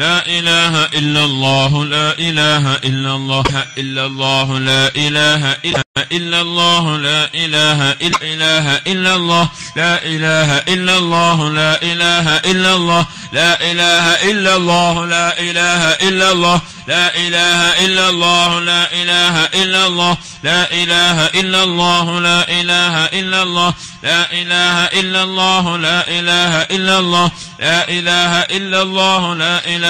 S1: لا إله إلا الله لا إله إلا الله إلا الله لا إله إلا الله لا إله إلا إلا الله لا إله إلا الله لا إله إلا الله لا إله إلا الله لا إله إلا الله لا إله إلا الله لا إله إلا الله لا إله إلا الله لا إله إلا الله لا إله إلا الله لا إله إلا الله لا إله إلا الله لا إله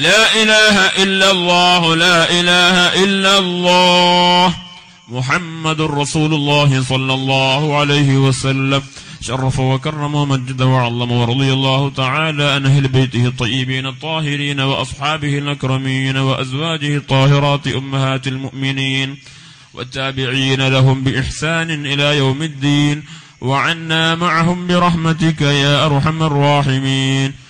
S1: لا إله إلا الله لا إله إلا الله. محمد رسول الله صلى الله عليه وسلم. شرف وكرم ومجد وعظم ورضي الله تعالى عن أهل بيته الطيبين الطاهرين وأصحابه الأكرمين وأزواجه الطاهرات أمهات المؤمنين والتابعين لهم بإحسان إلى يوم الدين. وعنا معهم برحمتك يا أرحم الراحمين.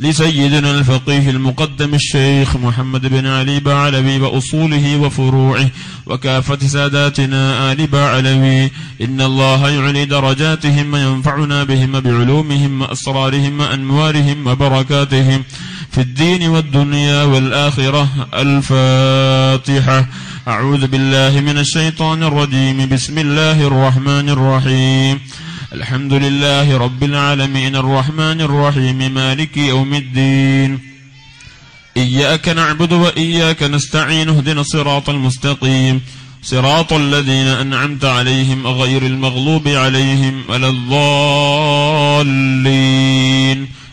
S1: لسيدنا الفقيه المقدم الشيخ محمد بن علي بعلوي وأصوله وفروعه وكافة ساداتنا آل بعلوي. إن الله يعلي درجاتهم وينفعنا بهم بعلومهم وأسرارهم وأنوارهم وبركاتهم في الدين والدنيا والآخرة. الفاتحة. أعوذ بالله من الشيطان الرجيم. بسم الله الرحمن الرحيم. الحمد لله رب العالمين الرحمن الرحيم مالك يوم الدين. إياك نعبد وإياك نستعين اهدنا الصراط المستقيم. صراط الذين أنعمت عليهم غير المغلوب عليهم ولا الضالين.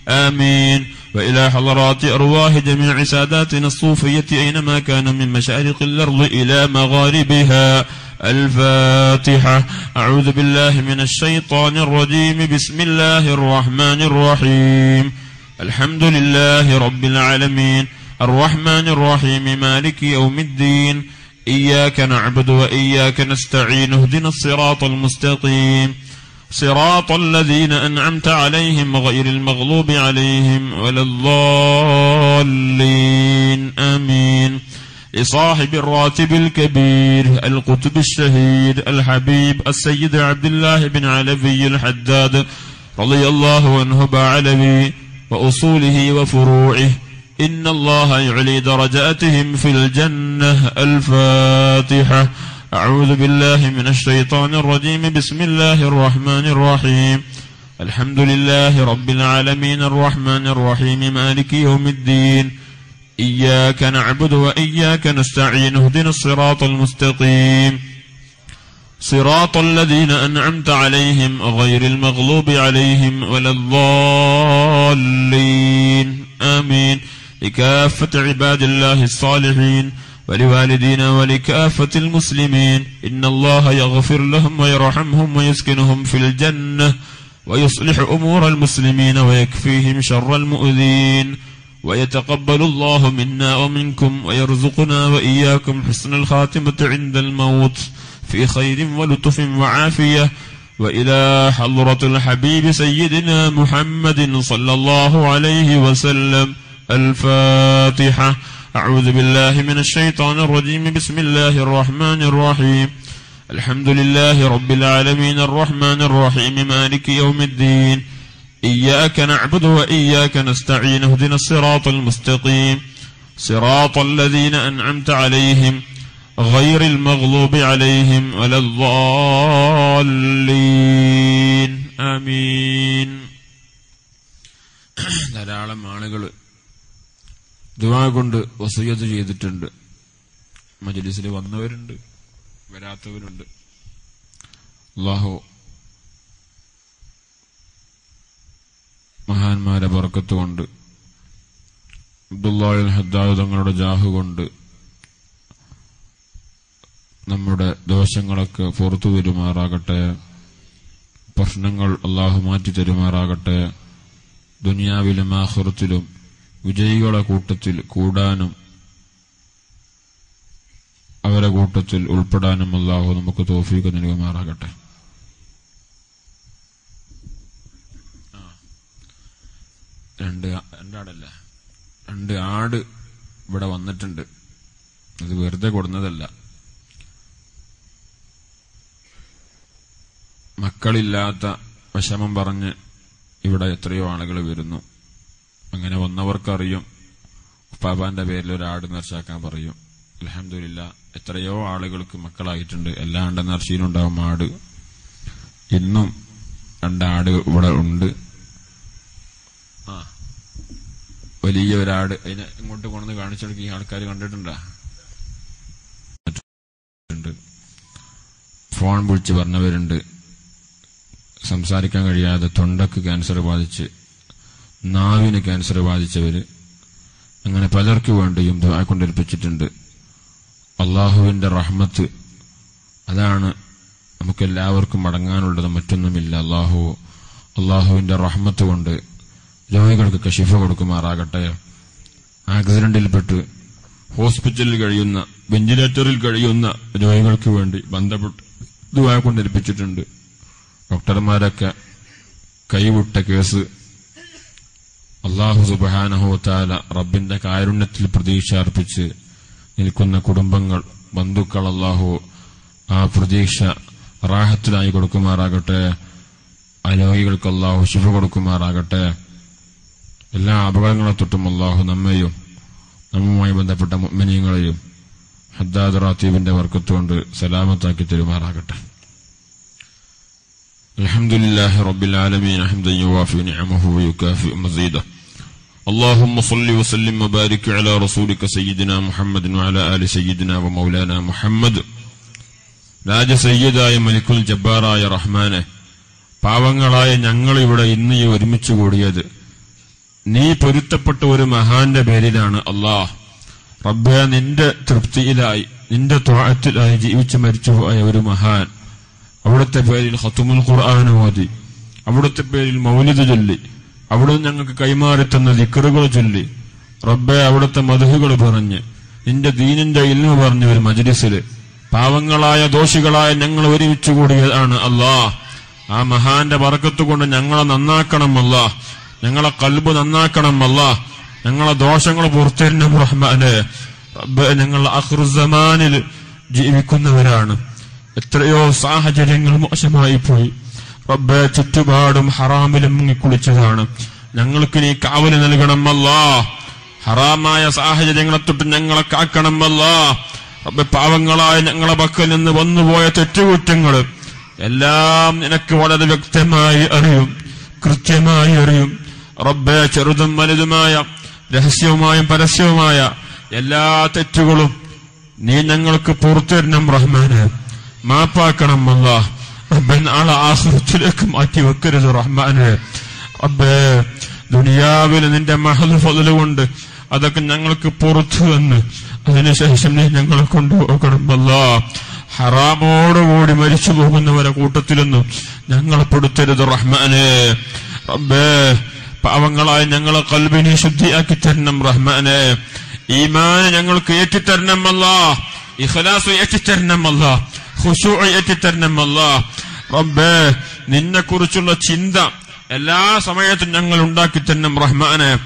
S1: آمين. وإلى حضرات أرواح جميع ساداتنا الصوفية أينما كان من مشارق الأرض إلى مغاربها. الفاتحة. أعوذ بالله من الشيطان الرجيم. بسم الله الرحمن الرحيم. الحمد لله رب العالمين. الرحمن الرحيم. مالك يوم الدين. إياك نعبد وإياك نستعين. اهدنا الصراط المستقيم. صراط الذين أنعمت عليهم غير المغلوب عليهم ولا الضالين. آمين. لصاحب الراتب الكبير القطب الشهيد الحبيب السيد عبد الله بن علوي الحداد رضي الله عنه بعلوي وأصوله وفروعه. إن الله يعلي درجاتهم في الجنة. الفاتحة. أعوذ بالله من الشيطان الرجيم. بسم الله الرحمن الرحيم. الحمد لله رب العالمين الرحمن الرحيم. مالك يوم الدين. إياك نعبد وإياك نستعين اهدنا الصراط المستقيم. صراط الذين أنعمت عليهم غير المغلوب عليهم ولا الضالين. آمين. لكافة عباد الله الصالحين ولوالدينا ولكافة المسلمين. إن الله يغفر لهم ويرحمهم ويسكنهم في الجنة ويصلح أمور المسلمين ويكفيهم شر المؤذين. ويتقبل الله منا ومنكم ويرزقنا وإياكم حسن الخاتمة عند الموت في خير ولطف وعافية. وإلى حضرة الحبيب سيدنا محمد صلى الله عليه وسلم. الفاتحة. أعوذ بالله من الشيطان الرجيم. بسم الله الرحمن الرحيم. الحمد لله رب العالمين الرحمن الرحيم. مالك يوم الدين. إياك نعبد وإياك نستعين اهدنا الصراط المستقيم صراط الذين أنعمت عليهم غير المغلوب عليهم ولا الضالين آمين
S2: ധാരാളം ആളുകൾ ദുവാ കൊണ്ട് വസൂയത്ത് ചെയ്തിട്ടുണ്ട് മജലിസിൽ വന്നവരുണ്ട് വരാത്തവരുണ്ട് അള്ളാഹു മഹാന്മാരെ ബർക്കത്ത് കൊണ്ട് അബ്ദുല്ലാഹിൽ ഹദ്ദാദ് തങ്ങളുടെ ജാഹ് കൊണ്ട് നമ്മുടെ ദോഷങ്ങളൊക്കെ പുറത്തു വരുമാറാകട്ടെ പ്രശ്നങ്ങൾ അള്ളാഹു മാറ്റി തരുമാറാകട്ടെ ദുനിയാവിലും ആഹുറത്തിലും വിജയികളെ കൂട്ടത്തിൽ കൂടാനും അവരെ കൂട്ടത്തിൽ ഉൾപ്പെടാനും അള്ളാഹു നമുക്ക് തോഫീക്ക് നൽകുമാറാകട്ടെ. രണ്ട് രണ്ടാടല്ല രണ്ട് ആട് ഇവിടെ വന്നിട്ടുണ്ട്. ഇത് വെറുതെ കൊടുന്നതല്ല. മക്കളില്ലാത്ത വിഷമം പറഞ്ഞ് ഇവിടെ എത്രയോ ആളുകൾ വരുന്നു. അങ്ങനെ വന്നവർക്കറിയും. ഉപ്പാപ്പാന്റെ പേരിൽ ഒരു ആട് നേർച്ചാക്കാൻ പറയും. അലഹമില്ല എത്രയോ ആളുകൾക്ക് മക്കളായിട്ടുണ്ട്. എല്ലാ ആണ്ട ആട്. ഇന്നും രണ്ടാട് ഇവിടെ ഉണ്ട്.
S1: വലിയ ഒരാട് അതിനെ ഇങ്ങോട്ട് കൊണ്ടുവന്ന് കാണിച്ചു കൊടുക്കുക ആൾക്കാർ കണ്ടിട്ടുണ്ടാ? ഫോൺ വിളിച്ച് പറഞ്ഞവരുണ്ട്. സംസാരിക്കാൻ കഴിയാതെ തൊണ്ടക്ക് ക്യാൻസർ ബാധിച്ച് നാവിന് ക്യാൻസർ ബാധിച്ചവര് അങ്ങനെ പലർക്കു വേണ്ടിയും ദുആ കൊണ്ടേൽപ്പിച്ചിട്ടുണ്ട്. അള്ളാഹുവിന്റെ റഹ്മത്ത് അതാണ് നമുക്കെല്ലാവർക്കും മടങ്ങാനുള്ളത് മറ്റൊന്നുമില്ല. അള്ളാഹു അള്ളാഹുവിന്റെ റഹ്മത്ത് കൊണ്ട് രോഗികൾക്ക് കശിഫ കൊടുക്കുമാറാകട്ടെ. ആക്സിഡന്റിൽപ്പെട്ട് ഹോസ്പിറ്റലിൽ കഴിയുന്ന വെന്റിലേറ്ററിൽ കഴിയുന്ന രോഗികൾക്ക് വേണ്ടി ബന്ധപ്പെട്ട് ദുആ കൊണ്ടിരിപ്പിച്ചിട്ടുണ്ട്. ഡോക്ടർമാരൊക്കെ കൈവിട്ട കേസ് അള്ളാഹു സുബാനഹുത്താല റബ്ബിന്റെ കാരുണ്യത്തിൽ പ്രതീക്ഷ അർപ്പിച്ച് നിൽക്കുന്ന കുടുംബങ്ങൾ ബന്ധുക്കൾ അള്ളാഹു ആ പ്രതീക്ഷ റാഹത്തിലായി കൊടുക്കുമാറാകട്ടെ. ആ രോഗികൾക്ക് അള്ളാഹു ശിഫ കൊടുക്കുമാറാകട്ടെ. എല്ലാ അപകടങ്ങളെ തൊട്ടും അള്ളാഹു നമ്മെയും നമ്മുമായി ബന്ധപ്പെട്ട മുഅ്മിനീങ്ങളെയും ഹദ്ദാദ് റാത്തീബിന്റെ വർക്കത്തുകൊണ്ട് സലാമത്താക്കി തരുമാറാകട്ടെ الحمد لله رب العالمين حمدا يوافي نعمه ويكافئ مزيده اللهم صل وسلم وبارك على رسولك سيدنا محمد وعلى آل سيدنا ومولانا محمد രാജ സയ്യദായ മലിക്കുൽ ജബ്ബാറായ റഹ്മാനെ പാവങ്ങളായ ഞങ്ങൾ ഇവിടെ ഇന്ന് ഈ ഒരുമിച്ച് കൂടിയത് നീ പൊരുത്തപ്പെട്ട ഒരു മഹാന്റെ പേരിലാണ് അള്ളാഹ്. റബ്ബ നിന്റെ തൃപ്തിയിലായി നിന്റെ ത്വാഴത്തിലായി ജീവിച്ചു മരിച്ചുപോയ ഒരു മഹാൻ. അവിടുത്തെ പേരിൽ ഹത്തുമുൽ ഖുർആൻ ഓതി അവിടുത്തെ പേരിൽ മൗലിദ് ചൊല്ലി അവിടുന്ന് ഞങ്ങൾക്ക് കൈമാറി തന്ന ദിക്കറുകൾ ചൊല്ലി. റബ്ബെ അവിടുത്തെ മധുഹുകൾ പറഞ്ഞ് നിന്റെ ദീനിന്റെ ഇൽമ പറഞ്ഞ ഒരു മജ്ലിസിൽ. പാവങ്ങളായ ദോഷികളായ ഞങ്ങൾ ഒരുമിച്ച് അള്ളാഹ്. ആ മഹാന്റെ വറക്കത്തുകൊണ്ട് ഞങ്ങളെ നന്നാക്കണം അല്ലാ ഞങ്ങളെ കൽബ് നന്നാക്കണം അല്ല. ഞങ്ങളെ ദോഷങ്ങൾ പുറത്തേരണം റഹ്മാനെ. ഞങ്ങൾ അഹ്റുസമാനിൽ ജീവിക്കുന്നവരാണ്. എത്രയോ സാഹചര്യങ്ങൾ മോശമായി പോയി. റബ്ബെ ചുറ്റുപാടും ഹറാമിലും മുങ്ങിക്കുളിച്ചതാണ്. ഞങ്ങൾക്ക് നീ കാവൽ നൽകണം അല്ലാ. ഹറാമായ സാഹചര്യങ്ങളെ തൊട്ട് ഞങ്ങളെ കാക്കണം അല്ലാ. റബ്ബെ പാവങ്ങളായ ഞങ്ങളെ പക്കൽ നിന്ന് വന്നുപോയ തെറ്റുകുറ്റങ്ങൾ എല്ലാം നിനക്ക് വളരെ വ്യക്തമായി അറിയും കൃത്യമായി അറിയും. റബ്ബെ ചെറുതും വലുതുമായ രഹസ്യവുമായും പരസ്യവുമായ എല്ലാ തെറ്റുകളും നീ ഞങ്ങൾക്ക് പുറത്തുതരണം റഹ്മാന്. മാപ്പാക്കണം അല്ല റബ്ബെ നാളെ ആഹൃത്തിലേക്ക് മാറ്റി വെക്കരുത് റഹ്മാന്. റബ്ബേ ദുനിയാവിൽ നിന്റെ മഹൽ ഫതിൽ കൊണ്ട് അതൊക്കെ ഞങ്ങൾക്ക് പുറത്തു വന്ന് അതിനുശേഷം നീ ഞങ്ങളെ കൊണ്ടുപോകണം അല്ല ഹറാമോടുകൂടി മരിച്ചു പോകുന്നവരെ കൂട്ടത്തിലൊന്നും ഞങ്ങളെ പെടുത്തരുത് റഹ്മാനെ. റബ്ബേ പാവങ്ങളായ ഞങ്ങളെ കൽബിനെ ശുദ്ധിയാക്കി തരണം റഹ്മാനെ. ഈമാന് ഞങ്ങൾക്ക് ഏറ്റിത്തരണം അല്ല ഇഖലാസ് ഏറ്റിത്തരണം അല്ല ഹുഷു ഏറ്റിത്തരണം അല്ല റബ്ബേ നിന്നെ കുറിച്ചുള്ള ചിന്ത എല്ലാ സമയത്തും ഞങ്ങൾ ഉണ്ടാക്കി തരണം റഹ്മാനെ.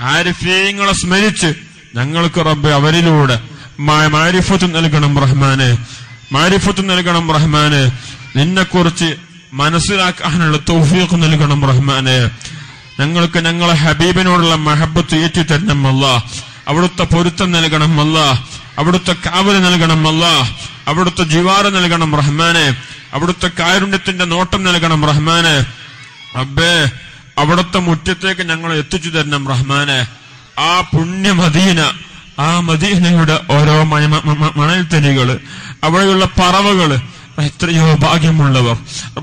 S1: ആരിഫീങ്ങളെ സ്മരിച്ച് ഞങ്ങൾക്ക് റബ്ബെ അവരിലൂടെ മാരിഫത്ത് നൽകണം റഹ്മാനെ. മാരിഫത്ത് നൽകണം റഹ്മാനെ. നിന്നെക്കുറിച്ച് മനസ്സിലാക്കാനുള്ള തൗഫീഖ് നൽകണം റഹ്മാനെ. ഞങ്ങൾക്ക് ഞങ്ങളെ ഹബീബിനോടുള്ള മഹബത്ത് ഏറ്റു തരണം അല്ല. അവിടുത്തെ പൊരുത്തം നൽകണം അല്ല. അവിടുത്തെ കാവൽ നൽകണം അല്ല. അവിടുത്തെ ജിവാറ് നൽകണം റഹ്മാനെ. അവിടുത്തെ കാരുണ്യത്തിന്റെ നോട്ടം നൽകണം റഹ്മാനെ. അബ്ബേ അവിടുത്തെ മുറ്റത്തേക്ക് ഞങ്ങൾ എത്തിച്ചു തരണം റഹ്മാനെ. ആ പുണ്യ മദീന ആ മദീനയുടെ ഓരോ മണൽത്തനികൾ അവിടെയുള്ള പറവകൾ എത്രയോ ഭാഗ്യമുള്ളവർ.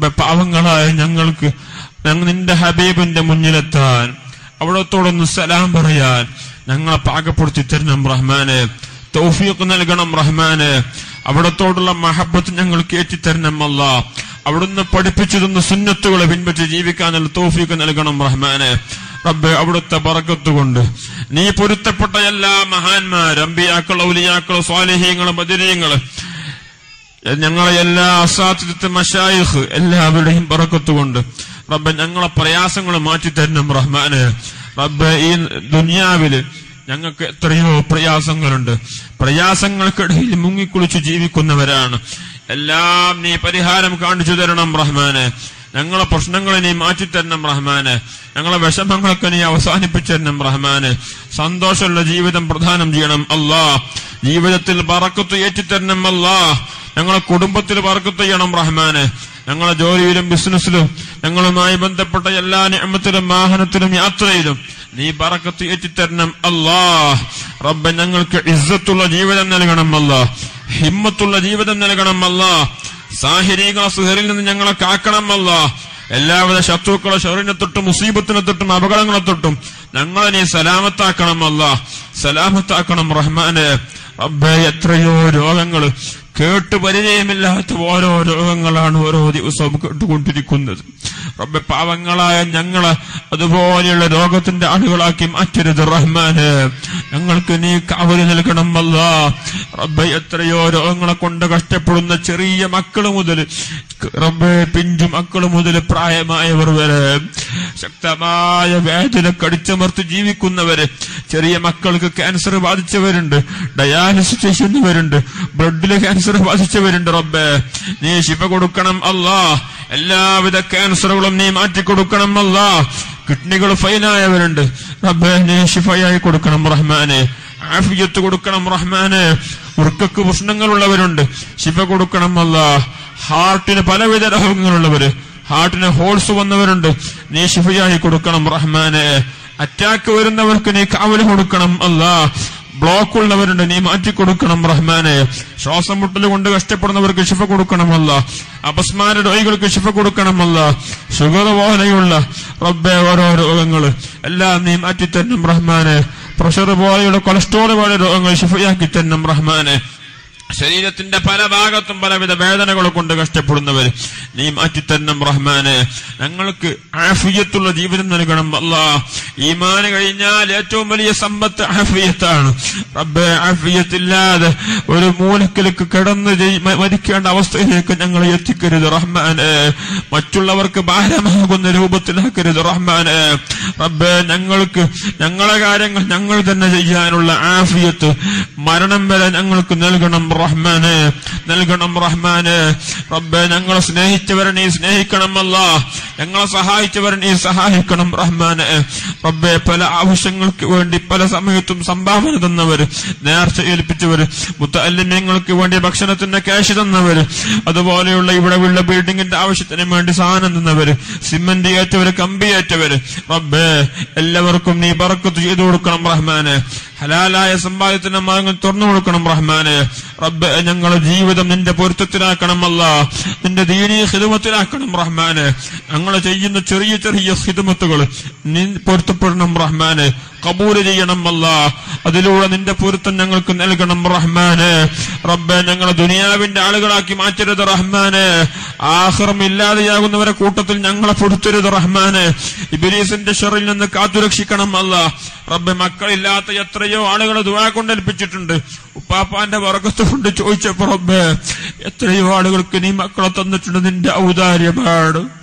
S1: പാവങ്ങളായ ഞങ്ങൾക്ക് ഞങ്ങൾ നിന്റെ ഹബീബിന്റെ മുന്നിലെത്താൻ അവിടത്തോടൊന്ന് സലാം പറയാൻ ഞങ്ങളെ പാകപ്പെടുത്തി തരണം റഹ്മാന്. തൗഫീഖ് നൽകണം റഹ്മാന്. അവിടത്തോടുള്ള മഹബത്ത് ഞങ്ങൾക്ക് ഏറ്റിത്തരണം അല്ല. അവിടുന്ന് പഠിപ്പിച്ചിരുന്ന സുന്നത്തുകളെ പിൻപറ്റി ജീവിക്കാനുള്ള തൗഫീഖ് നൽകണം റഹ്മാനെ. റബ്ബെ അവിടുത്തെ പറക്കത്തുകൊണ്ട് നീ പൊരുത്തപ്പെട്ട എല്ലാ മഹാന്മാർ അമ്പിയാക്കൾ ഔലിയാക്കൾ സ്വാലിഹ്യങ്ങളും ബദിരീങ്ങൾ ഞങ്ങളെ എല്ലാ അസാധ്യത്തെ മഷായിഖ് എല്ലാവരുടെയും പറക്കത്തുകൊണ്ട് റബ്ബെ ഞങ്ങളെ പ്രയാസങ്ങൾ മാറ്റി തരണം റഹ്മാന്. റബ്ബ ഈ ദുനിയാവിൽ ഞങ്ങൾക്ക് എത്രയോ പ്രയാസങ്ങളുണ്ട്. പ്രയാസങ്ങൾക്കിടയിൽ മുങ്ങിക്കുളിച്ച് ജീവിക്കുന്നവരാണ്. എല്ലാം നീ പരിഹാരം കാണിച്ചു തരണം റഹ്മാന്. ഞങ്ങളെ പ്രശ്നങ്ങളെ നീ മാറ്റിത്തരണം റഹ്മാന്. ഞങ്ങളെ വിഷമങ്ങളൊക്കെ നീ അവസാനിപ്പിച്ചു തരണം റഹ്മാന്. സന്തോഷമുള്ള ജീവിതം പ്രധാനം ചെയ്യണം അല്ലാ ജീവിതത്തിൽ ബറക്കത്ത് ഏറ്റിത്തരണം അല്ലാ ഞങ്ങളെ കുടുംബത്തിൽ വർക്കത്ത് ചെയ്യണം റഹ്മാന്. ഞങ്ങളെ ജോലിയിലും ബിസിനസ്സിലും ഞങ്ങളുമായി ബന്ധപ്പെട്ട എല്ലാ നിയമത്തിലും വാഹനത്തിലും യാത്രയിലും നീ പറക്കത്ത് എത്തിത്തരണം അല്ലാ റബ്ബ ഞങ്ങൾക്ക് ഇസ്സത്തുള്ള ജീവിതം നൽകണം അല്ലാ ഹിമ്മത്തുള്ള ജീവിതം നൽകണം അല്ലാ സാഹിരീക സുഹറിൽ നിന്ന് ഞങ്ങളെ കാക്കണം അല്ലാ എല്ലാവിധ ശത്രുക്കളെ ഷെറിനെ തൊട്ടും മുസീബത്തിനെ തൊട്ടും അപകടങ്ങളെ തൊട്ടും ഞങ്ങളെ നീ സലാമത്താക്കണം അല്ല സലാമത്താക്കണം റഹ്മാന്. റബ്ബെ എത്രയോ രോഗങ്ങൾ കേട്ട് പരിചയമില്ലാത്ത ഓരോ രോഗങ്ങളാണ് ഓരോ ദിവസവും കേട്ടുകൊണ്ടിരിക്കുന്നത്. റബ്ബെ പാവങ്ങളായ ഞങ്ങൾ അതുപോലെയുള്ള രോഗത്തിന്റെ ആളുകളാക്കി മാറ്റരുത് റഹ്മാന്. ഞങ്ങൾക്ക് നീ കാവൽ നൽകണം അല്ല. റബ്ബെ എത്രയോ രോഗങ്ങളെ കൊണ്ട് കഷ്ടപ്പെടുന്ന ചെറിയ മക്കൾ മുതൽ റബ്ബെ പിഞ്ചു മക്കൾ മുതൽ പ്രായമായവർ വരെ ശക്തമായ വേദന കടിച്ചമർത്ത് ജീവിക്കുന്നവര് ചെറിയ മക്കൾക്ക് ക്യാൻസർ ബാധിച്ചവരുണ്ട് ഡയാലിസിസ് ചെയ്യുന്നവരുണ്ട് ബ്ലഡിൽ ക്യാൻസർ ബാധിച്ചവരുണ്ട് റബ്ബ്. നീ ശിവ കൊടുക്കണം അല്ലാ. എല്ലാവിധ ക്യാൻസറുകളും നീ മാറ്റി കൊടുക്കണം അല്ലാ. കിഡ്നികൾ ഫൈലായവരുണ്ട്. റബ്ബ് നീ ശിഫയായി കൊടുക്കണം റഹ്മാനെ. ആഫിയത്ത് കൊടുക്കണം റഹ്മാന്. ഉറുക്കക്ക് പ്രശ്നങ്ങളുള്ളവരുണ്ട്. ശിഫ കൊടുക്കണം അല്ല. ഹാർട്ടിന് പലവിധ രോഗങ്ങളുള്ളവര്. ഹാർട്ടിന് ഹോൾസ് വന്നവരുണ്ട്. നീ ശിഫയായി കൊടുക്കണം റഹ്മാനെ. അറ്റാക്ക് വരുന്നവർക്ക് നീ കാവൽ കൊടുക്കണം അല്ല. ബ്ലോക്ക് ഉള്ളവരുണ്ട് നീ മാറ്റി കൊടുക്കണം റഹ്മാനെ. ശ്വാസം മുട്ടൽ കൊണ്ട് കഷ്ടപ്പെടുന്നവർക്ക് ശിഫ കൊടുക്കണമല്ല. അപസ്മാര രോഗികൾക്ക് ശിഫ കൊടുക്കണമല്ല. പോലെയുള്ള റബ്ബെ ഓരോ രോഗങ്ങൾ എല്ലാം നീ മാറ്റി തരണം റഹ്മാനെ. പ്രഷർ പോലെയുള്ള കൊളസ്ട്രോൾ പോലെ രോഗങ്ങൾ ശിഫയാക്കി തരണം റഹ്മാനെ. ശരീരത്തിന്റെ പല ഭാഗത്തും പലവിധ വേദനകൾ കൊണ്ട് കഷ്ടപ്പെടുന്നവർ നീ മാറ്റിത്തരണം റഹ്മാന്. ഞങ്ങൾക്ക് ആഫിയത്തുള്ള ജീവിതം നൽകണം അല്ല. ഈമാന് കഴിഞ്ഞാൽ ഏറ്റവും വലിയ സമ്പത്ത് ആഫിയത്താണ്. റബ്ബെ ആഫിയത്തില്ലാതെ ഒരു മൂലക്കിലേക്ക് കിടന്ന് മരിക്കേണ്ട അവസ്ഥയിലേക്ക് ഞങ്ങളെ എത്തിക്കരുത് റഹ്മാന്. മറ്റുള്ളവർക്ക് ഭാരമാകുന്ന രൂപത്തിലാക്കരുത് റഹ്മാന്. റബ്ബെ ഞങ്ങൾക്ക് ഞങ്ങളെ കാര്യങ്ങൾ ഞങ്ങൾ തന്നെ ചെയ്യാനുള്ള ആഫിയത്ത് മരണം വരെ ഞങ്ങൾക്ക് നൽകണം റഹ്മാന് നൽകണം റഹ്മാന്. റബ്ബെ ഞങ്ങളെ സ്നേഹിച്ചവരെ നീ സ്നേഹിക്കണം സ്നേഹിക്കണമല്ല. ഞങ്ങളെ സഹായിച്ചവരെ നീ സഹായിക്കണം റഹ്മാന്. റബ്ബെ പല ആവശ്യങ്ങൾക്ക് വേണ്ടി പല സമയത്തും സംഭാവന തന്നവര് നേർച്ച ഏൽപ്പിച്ചവര് മുത്തല്ലിമ്യങ്ങൾക്ക് വേണ്ടി ഭക്ഷണത്തിന്റെ ക്യാഷ് തന്നവര് അതുപോലെയുള്ള ഇവിടെ ഉള്ള ബിൽഡിങ്ങിന്റെ ആവശ്യത്തിന് വേണ്ടി സാധനം തന്നവര് സിമന്റ് ഏറ്റവര് കമ്പി ഏറ്റവര് റബ്ബേ എല്ലാവർക്കും നീ പറക്കത്ത് ചെയ്തു കൊടുക്കണം റഹ്മാന്. ഹലാലായ സമ്പാദ്യത്തിന്റെ മാർഗം തുറന്നു കൊടുക്കണം റഹ്മാന്. റബ്ബെ ഞങ്ങളുടെ ജീവിതം നിന്റെ പൊരുത്തത്തിലാക്കണം അല്ല നിന്റെ ദീനീയ ഹിതമത്തിലാക്കണം റഹ്മാന്. ഞങ്ങൾ ചെയ്യുന്ന ചെറിയ ചെറിയ ഹിതമത്തുകൾ പൊരുത്തപ്പെടണം റഹ്മാന്. കബൂൽ ചെയ്യണം അല്ല. അതിലൂടെ നിന്റെ പൊരുത്തം ഞങ്ങൾക്ക് നൽകണം റഹ്മാന്. റബ്ബെ ഞങ്ങളെ ദുനിയാവിന്റെ ആളുകളാക്കി മാറ്റരുത് റഹ്മാന്. ആഹ്റം ഇല്ലാതെയാകുന്നവരെ കൂട്ടത്തിൽ ഞങ്ങളെ പൊടുത്തരുത് റഹ്മാന്. ഇബിലീസിന്റെ ഷെറിൽ നിന്ന് കാത്തുരക്ഷിക്കണം അല്ല. റബ്ബെ മക്കളില്ലാത്ത എത്രയോ ആളുകൾ ദുവാ കൊണ്ടേൽപ്പിച്ചിട്ടുണ്ട്. ഉപ്പാപ്പാന്റെ വർഗത്ത് കൊണ്ട് ചോദിച്ചപ്പോ റബ്ബെ എത്രയോ ആളുകൾക്ക് നീ മക്കളെ തന്നിട്ടുണ്ട് നിന്റെ ഔദാര്യമാണ്.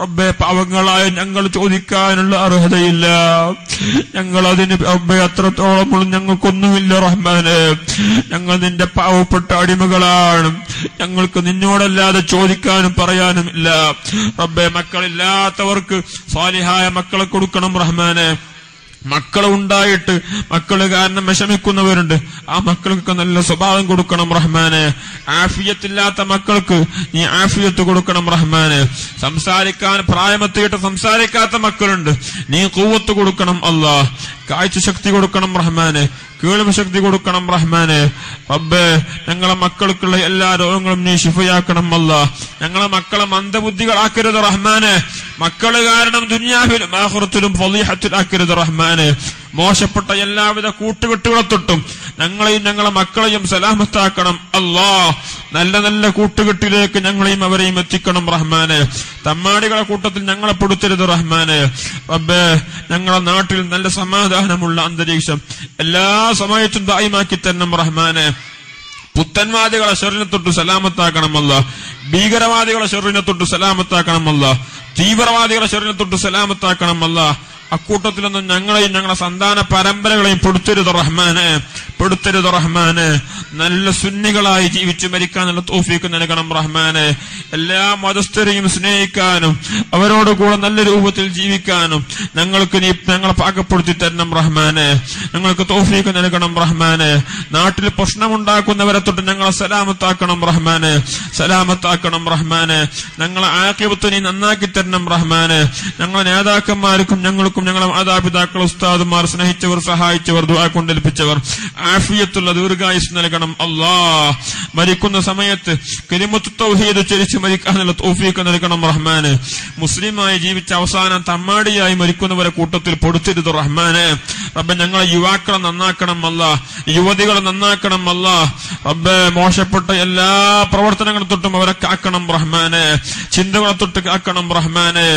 S1: റബ്ബെ പാവങ്ങളായ ഞങ്ങൾ ചോദിക്കാനുള്ള അർഹതയില്ല. ഞങ്ങൾ അതിന് റബ്ബെ അത്രത്തോളം ഞങ്ങൾക്കൊന്നുമില്ല റഹ്മാന്. ഞങ്ങൾ നിന്റെ പാവപ്പെട്ട അടിമകളാണ്. ഞങ്ങൾക്ക് നിന്നോടല്ലാതെ ചോദിക്കാനും പറയാനും ഇല്ല. റബ്ബെ മക്കളില്ലാത്തവർക്ക് സ്വാലിഹായ മക്കളെ കൊടുക്കണം റഹ്മാനെ. മക്കൾ ഉണ്ടായിട്ട് മക്കൾ കാരണം വിഷമിക്കുന്നവരുണ്ട്. ആ മക്കൾക്ക് നല്ല സ്വഭാവം കൊടുക്കണം റഹ്മാന്. ആഫിയത്തില്ലാത്ത മക്കൾക്ക് നീ ആഫിയത്ത് കൊടുക്കണം റഹ്മാന്. സംസാരിക്കാൻ പ്രായമെത്തിയിട്ട് സംസാരിക്കാത്ത മക്കളുണ്ട്. നീ കൂവത്ത് കൊടുക്കണം അല്ലാ കാഴ്ച ശക്തി കൊടുക്കണം റഹ്മാന്. കേൾവി ശക്തി കൊടുക്കണം റഹ്മാന്. റബ്ബേ ഞങ്ങളെ മക്കൾക്കുള്ള എല്ലാ രോഗങ്ങളും നീ ശിഫയാക്കണം അല്ല. ഞങ്ങളെ മക്കളെ മന്ദബുദ്ധികളാക്കരുത് റഹ്മാന്. മക്കൾ കാരണം ദുനിയാവിലും ആഹുറത്തിലും ഫലീഹത്തിലാക്കരുത് റഹ്മാന്. മോശപ്പെട്ട എല്ലാവിധ കൂട്ടുകെട്ടുകളെ തൊട്ടും ഞങ്ങളെയും ഞങ്ങളെ മക്കളെയും സലാമത്താക്കണം. അല്ലാ നല്ല നല്ല കൂട്ടുകെട്ടിലേക്ക് ഞങ്ങളെയും അവരെയും എത്തിക്കണം റഹ്മാന്. തമ്മാടികളെ കൂട്ടത്തിൽ ഞങ്ങളെ പെടുത്തരുത് റഹ്മാന്. റബ്ബേ ഞങ്ങളെ നാട്ടിൽ നല്ല സമാധാനമുള്ള അന്തരീക്ഷം എല്ലാ സമയത്തും ദായിമാക്കി തരണം റഹ്മാന്. പുത്തൻവാദികളെ ഷെറിനെ തൊട്ട് സലാമത്താക്കണമല്ല ഭീകരവാദികളെ ഷെറിനെ തൊട്ട് സലാമത്താക്കണമല്ല തീവ്രവാദികളെ ഷെറിനെ തൊട്ട് സലാമത്താക്കണമല്ല അക്കൂട്ടത്തിലൊന്നും ഞങ്ങളെയും ഞങ്ങളുടെ സന്താന പരമ്പരകളെയും പെടുത്തരുത് റഹ്മാന് പെടുത്തരുത് റഹ്മാന്. നല്ല സുന്നികളായി ജീവിച്ചു മരിക്കാനുള്ള തോഫീക്ക് നൽകണം റഹ്മാന്. എല്ലാ മതസ്ഥരെയും സ്നേഹിക്കാനും അവരോട് കൂടെ നല്ല രൂപത്തിൽ ജീവിക്കാനും ഞങ്ങൾക്ക് നീ ഞങ്ങളെ പാകപ്പെടുത്തി തരണം റഹ്മാന്. ഞങ്ങൾക്ക് തോഫീക്ക് നൽകണം റഹ്മാന്. നാട്ടിൽ പ്രശ്നമുണ്ടാക്കുന്നവരെ തൊട്ട് ഞങ്ങളെ സലാമത്താക്കണം റഹ്മാന്. സലാമത്താക്കണം റഹ്മാന്. ഞങ്ങളെ ആക്കിപത്ത് നീ നന്നാക്കി തരണം റഹ്മാന്. ഞങ്ങളെ നേതാക്കന്മാർക്കും ഞങ്ങൾക്കും ഞങ്ങൾക്കും ഞങ്ങളെ മാതാപിതാക്കൾ ഉസ്താദുമാർ സ്നേഹിച്ചവർ സഹായിച്ചവർ ദുആ കൊണ്ടേൽപ്പിച്ചവർ ആഫിയത്തുള്ള ദീർഘായുസ് നൽകണം അല്ലാ മരിക്കുന്ന സമയത്ത് കലിമത്ത് തൗഹീദ് ചരിച്ച് മരിക്കാനുള്ള തൗഫീഖ് നൽകണം റഹ്മാന് മുസ്ലിമായി ജീവിച്ച അവസാനം തമ്മാടിയായി മരിക്കുന്നവരെ കൂട്ടത്തിൽ പൊടുത്തരുത് റഹ്മാന് റബ്ബെ ഞങ്ങളെ യുവാക്കളെ നന്നാക്കണം അല്ല യുവതികളെ നന്നാക്കണം അല്ല റബ്ബെ മോശപ്പെട്ട എല്ലാ പ്രവർത്തനങ്ങളും തൊട്ടും അവരെ കാക്കണം റഹ്മാന് ചിന്തകളെ തൊട്ട് കാക്കണം റഹ്മാന്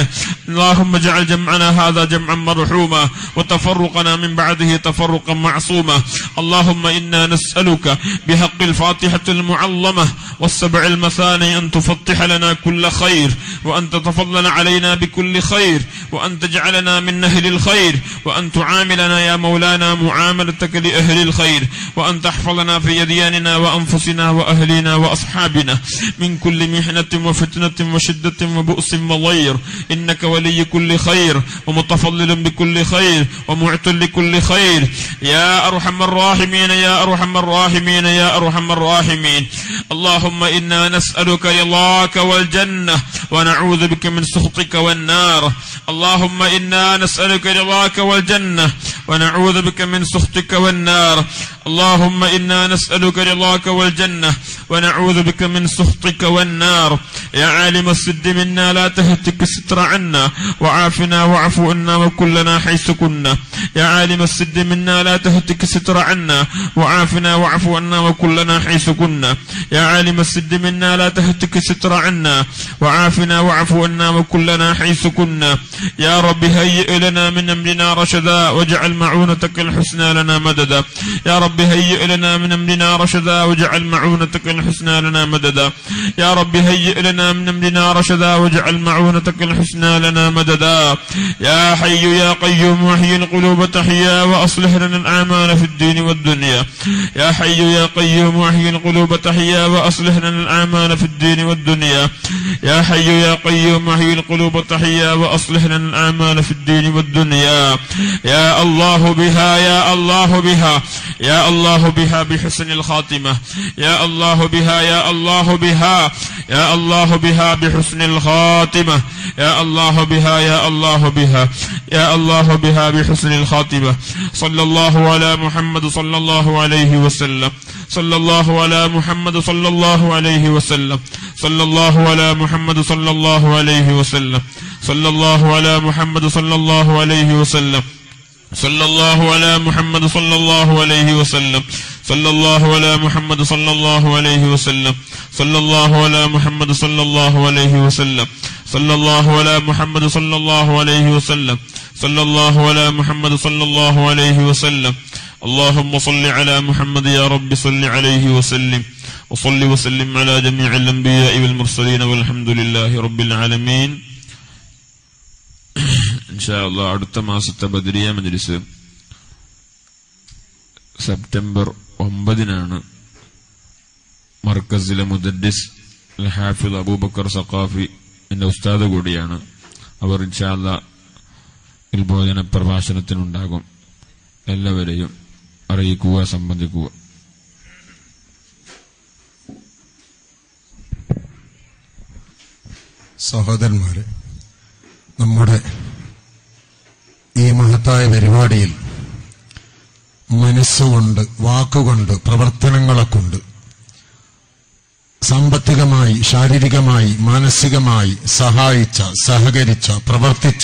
S1: اللهم اجعل جمعنا هذا جمعا مرحوما وتفرقنا من بعده تفرقا معصوما اللهم إنا نسألك بحق الفاتحة المعظمه والسبع المثاني أن تفتح لنا كل خير وأن تتفضل علينا بكل خير وأن تجعلنا من أهل الخير وأن تعاملنا يا مولانا معاملتك لأهل الخير وأن تحفظنا في يدياننا وأنفسنا واهلنا وأصحابنا من كل محنة وفتنة وشدة وبؤس وضير إنك ولي كل خير ومتفضل بكل خير ومعت لكل خير يا ارحم الراحمين يا ارحم الراحمين يا ارحم الراحمين اللهم انا نسالك رضاك والجنه ونعوذ بك من سخطك والنار اللهم انا نسالك رضاك والجنه ونعوذ بك من سخطك والنار اللهم إنا نسألك رضاك والجنة ونعوذ بك من سخطك والنار. يا عالم السد منا لا تهتك الستر عنا وعافنا واعف عنا وكلنا حيث كنا. يا عالم السد منا لا تهتك الستر عنا وعافنا واعف عنا وكلنا حيث كنا. يا عالم السد منا لا تهتك الستر عنا وعافنا واعف عنا وكلنا حيث كنا. يا رب هيئ لنا من أمرنا رشدا واجعل معونتك الحسنى لنا مددا. يا رب هيئ لنا من أمرنا رشدا واجعل معونتك الحسنى لنا مددا. يا رب هيئ لنا من أمرنا رشدا واجعل معونتك الحسنى لنا مددا. يا حي يا قيوم وحي القلوب تحيا وأصلح لنا الأعمال في الدين والدنيا. يا حي يا قيوم وحي القلوب تحيا وأصلح لنا الأعمال في الدين والدنيا. يا حي يا قيوم وحي القلوب تحيا وأصلح لنا الأعمال في الدين والدنيا. يا الله بها يا الله بها. يا الله بها بحسن الخاتمة. يا الله بها يا الله بها. يا الله بها بحسن الخاتمة. يا الله بها يا الله بها. يا الله بها بحسن الخاتمة. صلى الله على محمد صلى الله عليه وسلم. صلى الله على محمد صلى الله عليه وسلم. صلى الله على محمد صلى الله عليه وسلم. صلى الله على محمد صلى الله عليه وسلم. صلى الله على محمد صلى الله عليه وسلم صلى الله على محمد صلى الله عليه وسلم صلى الله على محمد صلى الله عليه وسلم صلى الله على محمد صلى الله عليه وسلم صلى الله على محمد صلى الله عليه وسلم اللهم صل على محمد يا رب صل عليه وسلم وصل وسلم على جميع الأنبياء والمرسلين والحمد لله رب العالمين ഇൻഷാല്ല അടുത്ത മാസത്തെ ബദരിയ മജ്ലിസ് സെപ്റ്റംബർ ഒമ്പതിനാണ് മർക്കസിലെ മുദ്ദിസ് ഹാഫിദ് അബൂബക്കർ സഖാഫി എന്റെ ഉസ്താദ് കൂടിയാണ്. അവർ ഇൻഷാല്ല ഉത്ബോധന പ്രഭാഷണത്തിനുണ്ടാകും. എല്ലാവരെയും അറിയിക്കുക സംബന്ധിക്കുക.
S3: സഹോദരന്മാരെ നമ്മുടെ ഈ മഹത്തായ പരിപാടിയിൽ മനസ്സുകൊണ്ട് വാക്കുകൊണ്ട് പ്രവർത്തനങ്ങളെ കൊണ്ട് സാമ്പത്തികമായി ശാരീരികമായി മാനസികമായി സഹായിച്ച സഹകരിച്ച പ്രവർത്തിച്ച